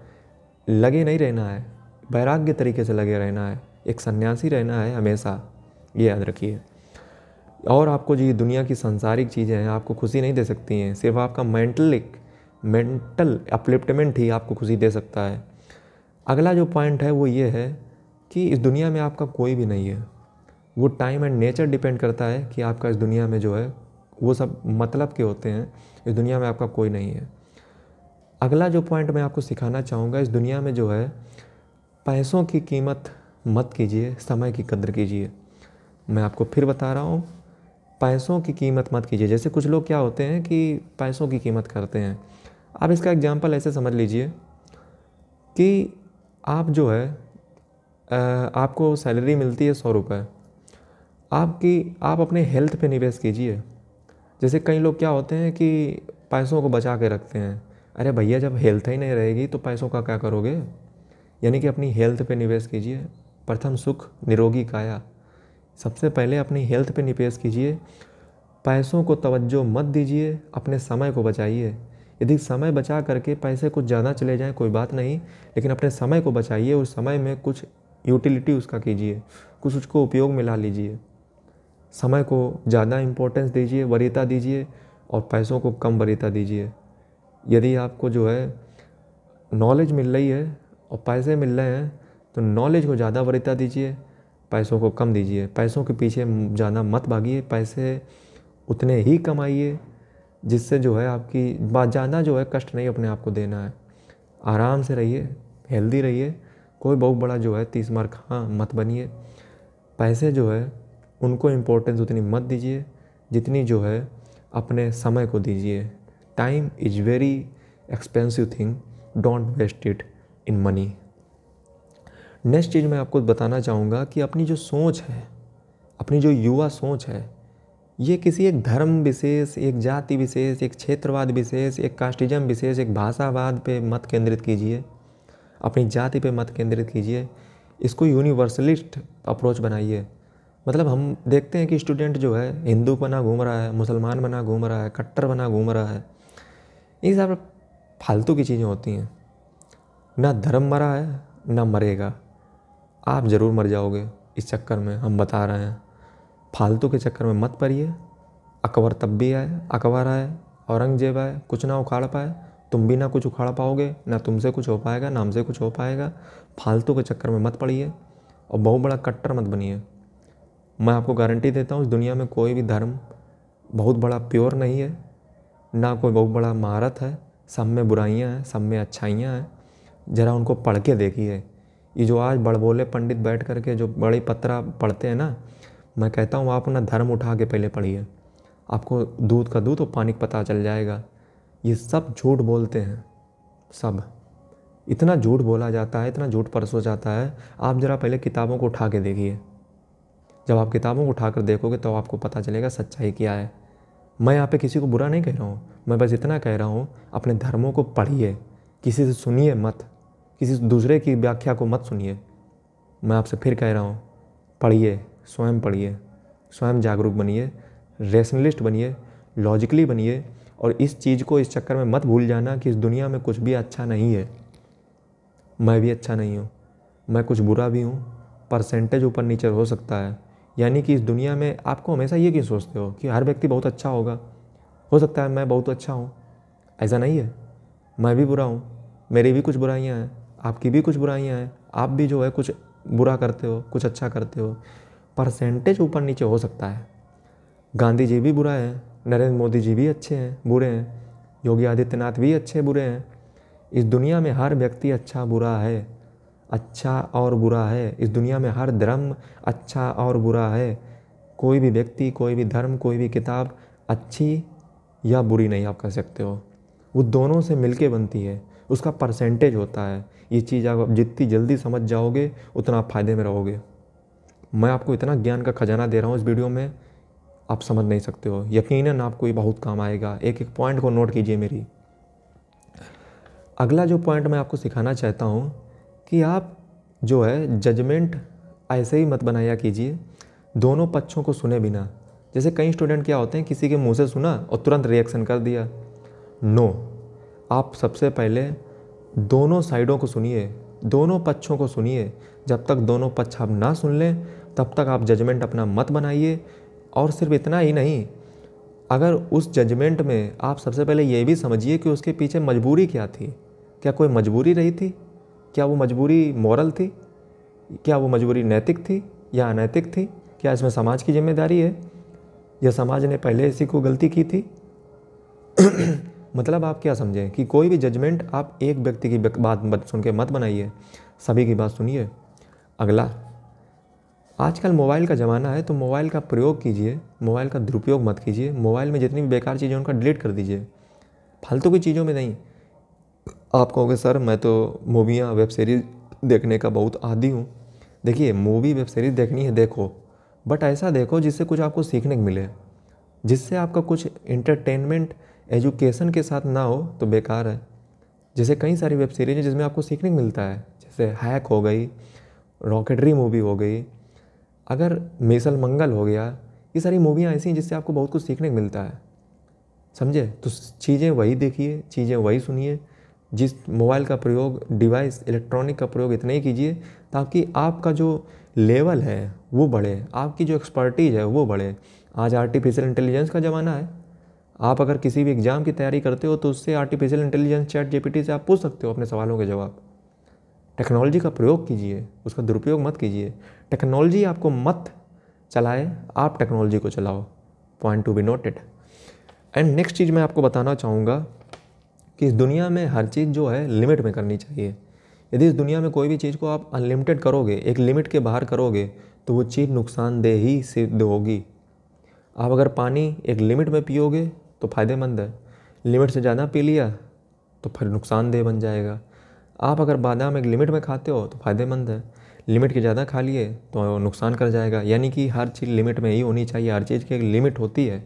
लगे नहीं रहना है। वैराग्य तरीके से लगे रहना है। एक सन्यासी रहना है हमेशा। ये याद रखिए। और आपको जो ये दुनिया की संसारिक चीज़ें हैं, आपको खुशी नहीं दे सकती हैं। सिर्फ़ आपका मेंटलिक मेंटल अपलिफ्टमेंट ही आपको खुशी दे सकता है। अगला जो पॉइंट है, वो ये है कि इस दुनिया में आपका कोई भी नहीं है। वो टाइम एंड नेचर डिपेंड करता है कि आपका इस दुनिया में जो है, वो सब मतलब के होते हैं। इस दुनिया में आपका कोई नहीं है। अगला जो पॉइंट मैं आपको सिखाना चाहूँगा, इस दुनिया में जो है, पैसों की कीमत मत कीजिए, समय की कदर कीजिए। मैं आपको फिर बता रहा हूँ, पैसों की कीमत मत कीजिए। जैसे कुछ लोग क्या होते हैं कि पैसों की कीमत करते हैं। आप इसका एग्ज़ाम्पल ऐसे समझ लीजिए कि आप जो है आपको सैलरी मिलती है सौ रुपये आपकी, आप अपने हेल्थ पे निवेश कीजिए। जैसे कई लोग क्या होते हैं कि पैसों को बचा के रखते हैं। अरे भैया, जब हेल्थ ही नहीं रहेगी तो पैसों का क्या करोगे? यानी कि अपनी हेल्थ पे निवेश कीजिए। प्रथम सुख, निरोगी, काया। सबसे पहले अपनी हेल्थ पे निवेश कीजिए। पैसों को तवज्जो मत दीजिए, अपने समय को बचाइए। यदि समय बचा करके पैसे कुछ ज़्यादा चले जाएँ, कोई बात नहीं, लेकिन अपने समय को बचाइए। उस समय में कुछ यूटिलिटी उसका कीजिए, कुछ उसको उपयोग में ला लीजिए। समय को ज़्यादा इम्पोर्टेंस दीजिए, वरीयता दीजिए और पैसों को कम वरीयता दीजिए। यदि आपको जो है नॉलेज मिल रही है और पैसे मिल रहे हैं तो नॉलेज को ज़्यादा वरीयता दीजिए, पैसों को कम दीजिए। पैसों के पीछे ज़्यादा मत भागिए, पैसे उतने ही कमाइए, जिससे जो है आपकी, ज़्यादा जो है कष्ट नहीं अपने आप को देना है। आराम से रहिए हेल्दी रहिए कोई बहुत बड़ा जो है, तीस मार्क हाँ मत बनिए। पैसे जो है, उनको इम्पोर्टेंस उतनी मत दीजिए, जितनी जो है, अपने समय को दीजिए। Time is very expensive thing don't waste it in money next चीज़ मैं आपको बताना चाहूँगा कि अपनी जो सोच है, अपनी जो युवा सोच है, ये किसी एक धर्म विशेष, एक जाति विशेष, एक क्षेत्रवाद विशेष, एक कास्टिज्म विशेष, एक भाषावाद पे मत केंद्रित कीजिए। अपनी जाति पे मत केंद्रित कीजिए, इसको यूनिवर्सलिस्ट अप्रोच बनाइए। मतलब हम देखते हैं कि स्टूडेंट जो है, हिंदू बना घूम रहा है, मुसलमान बना घूम रहा है, कट्टर बना घूम रहा है, ये सब फालतू की चीज़ें होती हैं। ना धर्म मरा है, ना मरेगा। आप ज़रूर मर जाओगे इस चक्कर में, हम बता रहे हैं। फालतू के चक्कर में मत पड़िए अकबर तब भी आए, अकबर आए, औरंगज़ेब आए, कुछ ना उखाड़ पाए। तुम भी ना कुछ उखाड़ पाओगे, ना तुमसे कुछ हो पाएगा, ना हमसे कुछ हो पाएगा। फालतू के चक्कर में मत पड़िए और बहुत बड़ा कट्टर मत बनिए। मैं आपको गारंटी देता हूँ, इस दुनिया में कोई भी धर्म बहुत बड़ा प्योर नहीं है, ना कोई बहुत बड़ा महारत है। सब में बुराइयाँ हैं, सब में अच्छाइयाँ हैं। ज़रा उनको पढ़ के देखिए। ये जो आज बड़बोले पंडित बैठ कर के जो बड़ी पत्रा पढ़ते हैं ना, मैं कहता हूँ, आप अपना धर्म उठा के पहले पढ़िए। आपको दूध का दूध और पानी का पता चल जाएगा। ये सब झूठ बोलते हैं। सब। इतना झूठ बोला जाता है, इतना झूठ परसो जाता है, आप ज़रा पहले किताबों को उठा के देखिए। जब आप किताबों को उठाकर देखोगे तो आपको पता चलेगा सच्चाई क्या है। मैं यहाँ पे किसी को बुरा नहीं कह रहा हूँ, मैं बस इतना कह रहा हूँ, अपने धर्मों को पढ़िए, किसी से सुनिए मत, किसी दूसरे की व्याख्या को मत सुनिए। मैं आपसे फिर कह रहा हूँ, पढ़िए, स्वयं पढ़िए, स्वयं जागरूक बनिए रेशनलिस्ट बनिए लॉजिकली बनिए और इस चीज़ को इस चक्कर में मत भूल जाना कि इस दुनिया में कुछ भी अच्छा नहीं है। मैं भी अच्छा नहीं हूँ, मैं कुछ बुरा भी हूँ, परसेंटेज ऊपर नीचे हो सकता है। यानी कि इस दुनिया में आपको हमेशा ये क्यों सोचते हो कि हर व्यक्ति बहुत अच्छा होगा? हो सकता है मैं बहुत अच्छा हूँ, ऐसा नहीं है। मैं भी बुरा हूँ, मेरी भी कुछ बुराइयाँ हैं, आपकी भी कुछ बुराइयाँ हैं, आप भी जो है कुछ बुरा करते हो, कुछ अच्छा करते हो। परसेंटेज ऊपर नीचे हो सकता है। गांधी जी भी बुरा है नरेंद्र मोदी जी भी अच्छे हैं, बुरे हैं। योगी आदित्यनाथ भी अच्छे बुरे हैं। इस दुनिया में हर व्यक्ति अच्छा बुरा है। अच्छा और बुरा है। इस दुनिया में हर धर्म अच्छा और बुरा है। कोई भी व्यक्ति, कोई भी धर्म, कोई भी किताब अच्छी या बुरी नहीं आप कह सकते हो। वो दोनों से मिलके बनती है। उसका परसेंटेज होता है। ये चीज़ आप जितनी जल्दी समझ जाओगे, उतना आप फ़ायदे में रहोगे। मैं आपको इतना ज्ञान का खजाना दे रहा हूँ इस वीडियो में। आप समझ नहीं सकते हो। यकीनन आपको ये बहुत काम आएगा। एक एक पॉइंट को नोट कीजिए मेरी। अगला जो पॉइंट मैं आपको सिखाना चाहता हूँ कि आप जो है जजमेंट ऐसे ही मत बनाया कीजिए, दोनों पक्षों को सुने बिना। जैसे कई स्टूडेंट क्या होते हैं, किसी के मुँह से सुना और तुरंत रिएक्शन कर दिया। नो आप सबसे पहले दोनों साइडों को सुनिए, दोनों पक्षों को सुनिए। जब तक दोनों पक्ष आप ना सुन लें, तब तक आप जजमेंट अपना मत बनाइए। और सिर्फ़ इतना ही नहीं, अगर उस जजमेंट में आप सबसे पहले ये भी समझिए कि उसके पीछे मजबूरी क्या थी? क्या कोई मजबूरी रही थी? क्या वो मजबूरी मॉरल थी? क्या वो मजबूरी नैतिक थी या अनैतिक थी? क्या इसमें समाज की ज़िम्मेदारी है? या समाज ने पहले इसी को गलती की थी? मतलब आप क्या समझें कि कोई भी जजमेंट आप एक व्यक्ति की बात सुन के मत बनाइए, सभी की बात सुनिए। अगला। आजकल मोबाइल का ज़माना है तो मोबाइल का प्रयोग कीजिए, मोबाइल का दुरुपयोग मत कीजिए, मोबाइल में जितनी भी बेकार चीज़ें उनका डिलीट कर दीजिए। फालतू की चीज़ों में नहीं। आप कहोगे सर, मैं तो मूवियाँ, वेब सीरीज़ देखने का बहुत आदि हूँ। देखिए, मूवी, वेब सीरीज़ देखनी है, देखो, बट ऐसा देखो जिससे कुछ आपको सीखने को मिले। जिससे आपका कुछ इंटरटेनमेंट एजुकेशन के साथ ना हो तो बेकार है। जैसे कई सारी वेब सीरीज़ हैं जिसमें आपको सीखने को मिलता है। जैसे हैक हो गई रॉकेटरी मूवी हो गई अगर मिसल मंगल हो गया, ये सारी मूवियाँ ऐसी हैं जिससे आपको बहुत कुछ सीखने को मिलता है। समझे? तो चीज़ें वही देखिए, चीज़ें वही सुनिए, जिस मोबाइल का प्रयोग, डिवाइस, इलेक्ट्रॉनिक का प्रयोग इतना ही कीजिए, ताकि आपका जो लेवल है, वो बढ़े। आपकी जो एक्सपर्टीज है, वो बढ़े। आज आर्टिफिशियल इंटेलिजेंस का ज़माना है। आप अगर किसी भी एग्ज़ाम की तैयारी करते हो तो उससे आर्टिफिशियल इंटेलिजेंस चैट जीपीटी से आप पूछ सकते हो अपने सवालों के जवाब। टेक्नोलॉजी का प्रयोग कीजिए, उसका दुरुपयोग मत कीजिए। टेक्नोलॉजी आपको मत चलाए, आप टेक्नोलॉजी को चलाओ। Point to be noted and next चीज़ मैं आपको बताना चाहूँगा कि इस दुनिया में हर चीज़ जो है लिमिट में करनी चाहिए। यदि इस दुनिया में कोई भी चीज़ को आप अनलिमिटेड करोगे, एक लिमिट के बाहर करोगे तो वो चीज़ नुकसानदेह ही सिद्ध होगी। आप अगर पानी एक लिमिट में पियोगे तो फ़ायदेमंद है। लिमिट से ज़्यादा पी लिया तो फिर नुकसानदेह बन जाएगा। आप अगर बादाम एक लिमिट में खाते हो तो फ़ायदेमंद है। लिमिट के ज़्यादा खा लिए तो नुकसान कर जाएगा। यानी कि हर चीज़ लिमिट में ही होनी चाहिए। हर चीज़ की एक लिमिट होती है,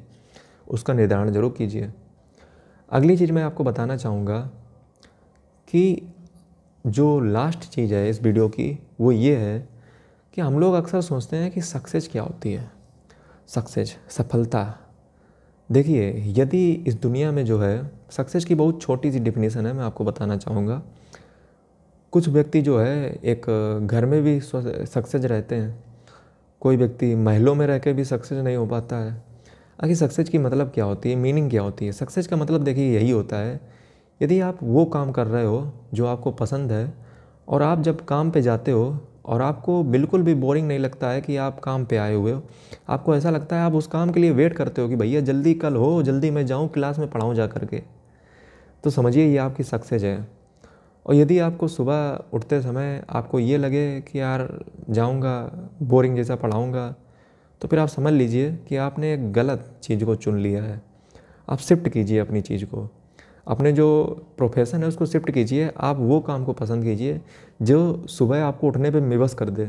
उसका निर्धारण ज़रूर कीजिए। अगली चीज़ मैं आपको बताना चाहूँगा कि जो लास्ट चीज़ है इस वीडियो की, वो ये है कि हम लोग अक्सर सोचते हैं कि सक्सेस क्या होती है। सक्सेस सफलता। देखिए, यदि इस दुनिया में जो है सक्सेस की बहुत छोटी सी डिफिनीसन है, मैं आपको बताना चाहूँगा। कुछ व्यक्ति जो है, एक घर में भी सक्सेस रहते हैं। कोई व्यक्ति महलों में रह के भी सक्सेस नहीं हो पाता है। आखिर सक्सेस की मतलब क्या होती है? मीनिंग क्या होती है? सक्सेस का मतलब देखिए, यही होता है, यदि आप वो काम कर रहे हो, जो आपको पसंद है, और आप जब काम पे जाते हो, और आपको बिल्कुल भी बोरिंग नहीं लगता है कि आप काम पे आए हुए हो, आपको ऐसा लगता है आप उस काम के लिए वेट करते हो कि भैया जल्दी कल हो, जल्दी मैं जाऊँ, क्लास में पढ़ाऊँ जा करके। तो समझिए ये आपकी सक्सेस है। और यदि आपको सुबह उठते समय आपको ये लगे कि यार जाऊँगा बोरिंग जैसा पढ़ाऊँगा तो फिर आप समझ लीजिए कि आपने एक गलत चीज़ को चुन लिया है। आप शिफ्ट कीजिए अपनी चीज़ को। अपने जो प्रोफेशन है उसको शिफ्ट कीजिए। आप वो काम को पसंद कीजिए जो सुबह आपको उठने पे विवश कर दे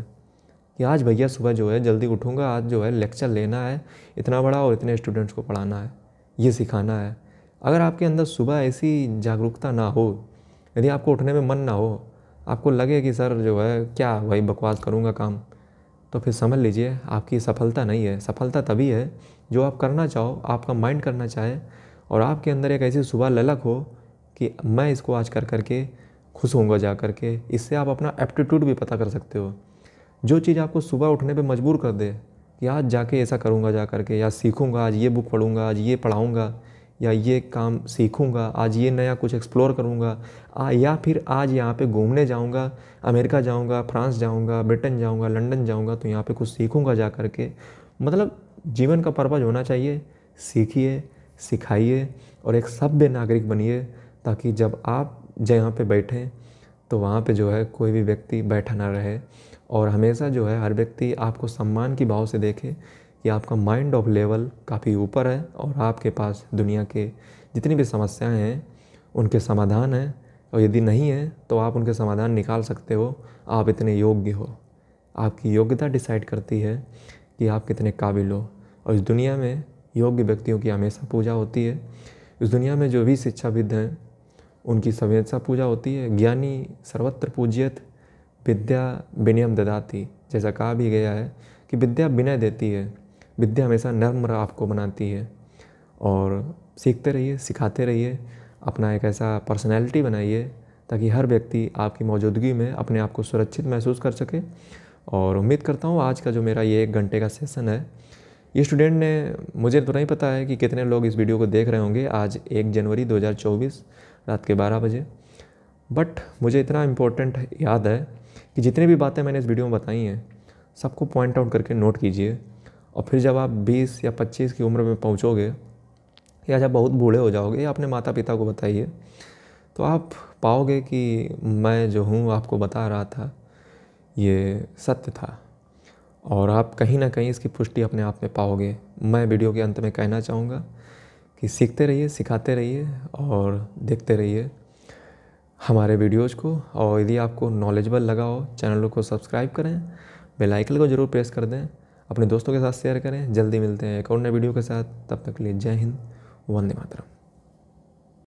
कि आज भैया सुबह जो है जल्दी उठूँगा, आज जो है लेक्चर लेना है, इतना बड़ा और इतने स्टूडेंट्स को पढ़ाना है, ये सिखाना है। अगर आपके अंदर सुबह ऐसी जागरूकता ना हो यदि आपको उठने में मन ना हो, आपको लगे कि सर जो है, क्या भाई बकवास करूँगा काम तो फिर समझ लीजिए, आपकी सफलता नहीं है। सफलता तभी है जो आप करना चाहो, आपका माइंड करना चाहे, और आपके अंदर एक ऐसी सुबह ललक हो कि मैं इसको आज कर करके खुश होऊँगा जा कर के इससे आप अपना एप्टीट्यूड भी पता कर सकते हो। जो चीज़ आपको सुबह उठने पे मजबूर कर दे कि आज जाके ऐसा करूँगा जा कर के या सीखूँगा, आज ये बुक पढ़ूँगा, आज ये पढ़ाऊँगा या ये काम सीखूँगा, आज ये नया कुछ एक्सप्लोर करूँगा या फिर आज यहाँ पे घूमने जाऊँगा, अमेरिका जाऊँगा, फ्रांस जाऊँगा, ब्रिटेन जाऊँगा, लंदन जाऊँगा तो यहाँ पे कुछ सीखूँगा जा कर के मतलब जीवन का पर्पज होना चाहिए, सीखिए, सिखाइए और एक सभ्य नागरिक बनिए, ताकि जब आप जहाँ पे बैठें तो वहाँ पे जो है कोई भी व्यक्ति बैठा ना रहे और हमेशा जो है हर व्यक्ति आपको सम्मान की भाव से देखे कि आपका माइंड ऑफ़ लेवल काफ़ी ऊपर है और आपके पास दुनिया के जितनी भी समस्याएँ हैं, उनके समाधान हैं और यदि नहीं है तो आप उनके समाधान निकाल सकते हो। आप इतने योग्य हो। आपकी योग्यता डिसाइड करती है कि आप कितने काबिल हो। और इस दुनिया में योग्य व्यक्तियों की हमेशा पूजा होती है। इस दुनिया में जो भी शिक्षाविद हैं, उनकी सवेसा पूजा होती है। ज्ञानी सर्वत्र पूज्यत विद्या विनियम ददाती। जैसा कहा भी गया है कि विद्या विनय देती है। विद्या हमेशा नर्म आपको बनाती है और सीखते रहिए, सिखाते रहिए, अपना एक ऐसा पर्सनैलिटी बनाइए ताकि हर व्यक्ति आपकी मौजूदगी में अपने आप को सुरक्षित महसूस कर सके। और उम्मीद करता हूँ आज का जो मेरा ये एक घंटे का सेशन है, ये स्टूडेंट ने मुझे तो नहीं पता है कि कितने लोग इस वीडियो को देख रहे होंगे आज एक जनवरी 2024 रात के 12 बजे। बट मुझे इतना इम्पोर्टेंट याद है कि जितनी भी बातें मैंने इस वीडियो में बताई हैं, सबको पॉइंट आउट करके नोट कीजिए। और फिर जब आप 20 या 25 की उम्र में पहुँचोगे, या जब बहुत बूढ़े हो जाओगे, या अपने माता पिता को बताइए। तो आप पाओगे कि मैं जो हूँ, आपको बता रहा था, ये सत्य था। और आप कहीं ना कहीं इसकी पुष्टि अपने आप में पाओगे। मैं वीडियो के अंत में कहना चाहूँगा कि सीखते रहिए, सिखाते रहिए और देखते रहिए हमारे वीडियोज़ को। और यदि आपको नॉलेजबल लगा हो, चैनल को सब्सक्राइब करें, बेल आइकन को ज़रूर प्रेस कर दें। अपने दोस्तों के साथ शेयर करें। जल्दी मिलते हैं एक और नए वीडियो के साथ। तब तक के लिए जय हिंद, वंदे मातरम।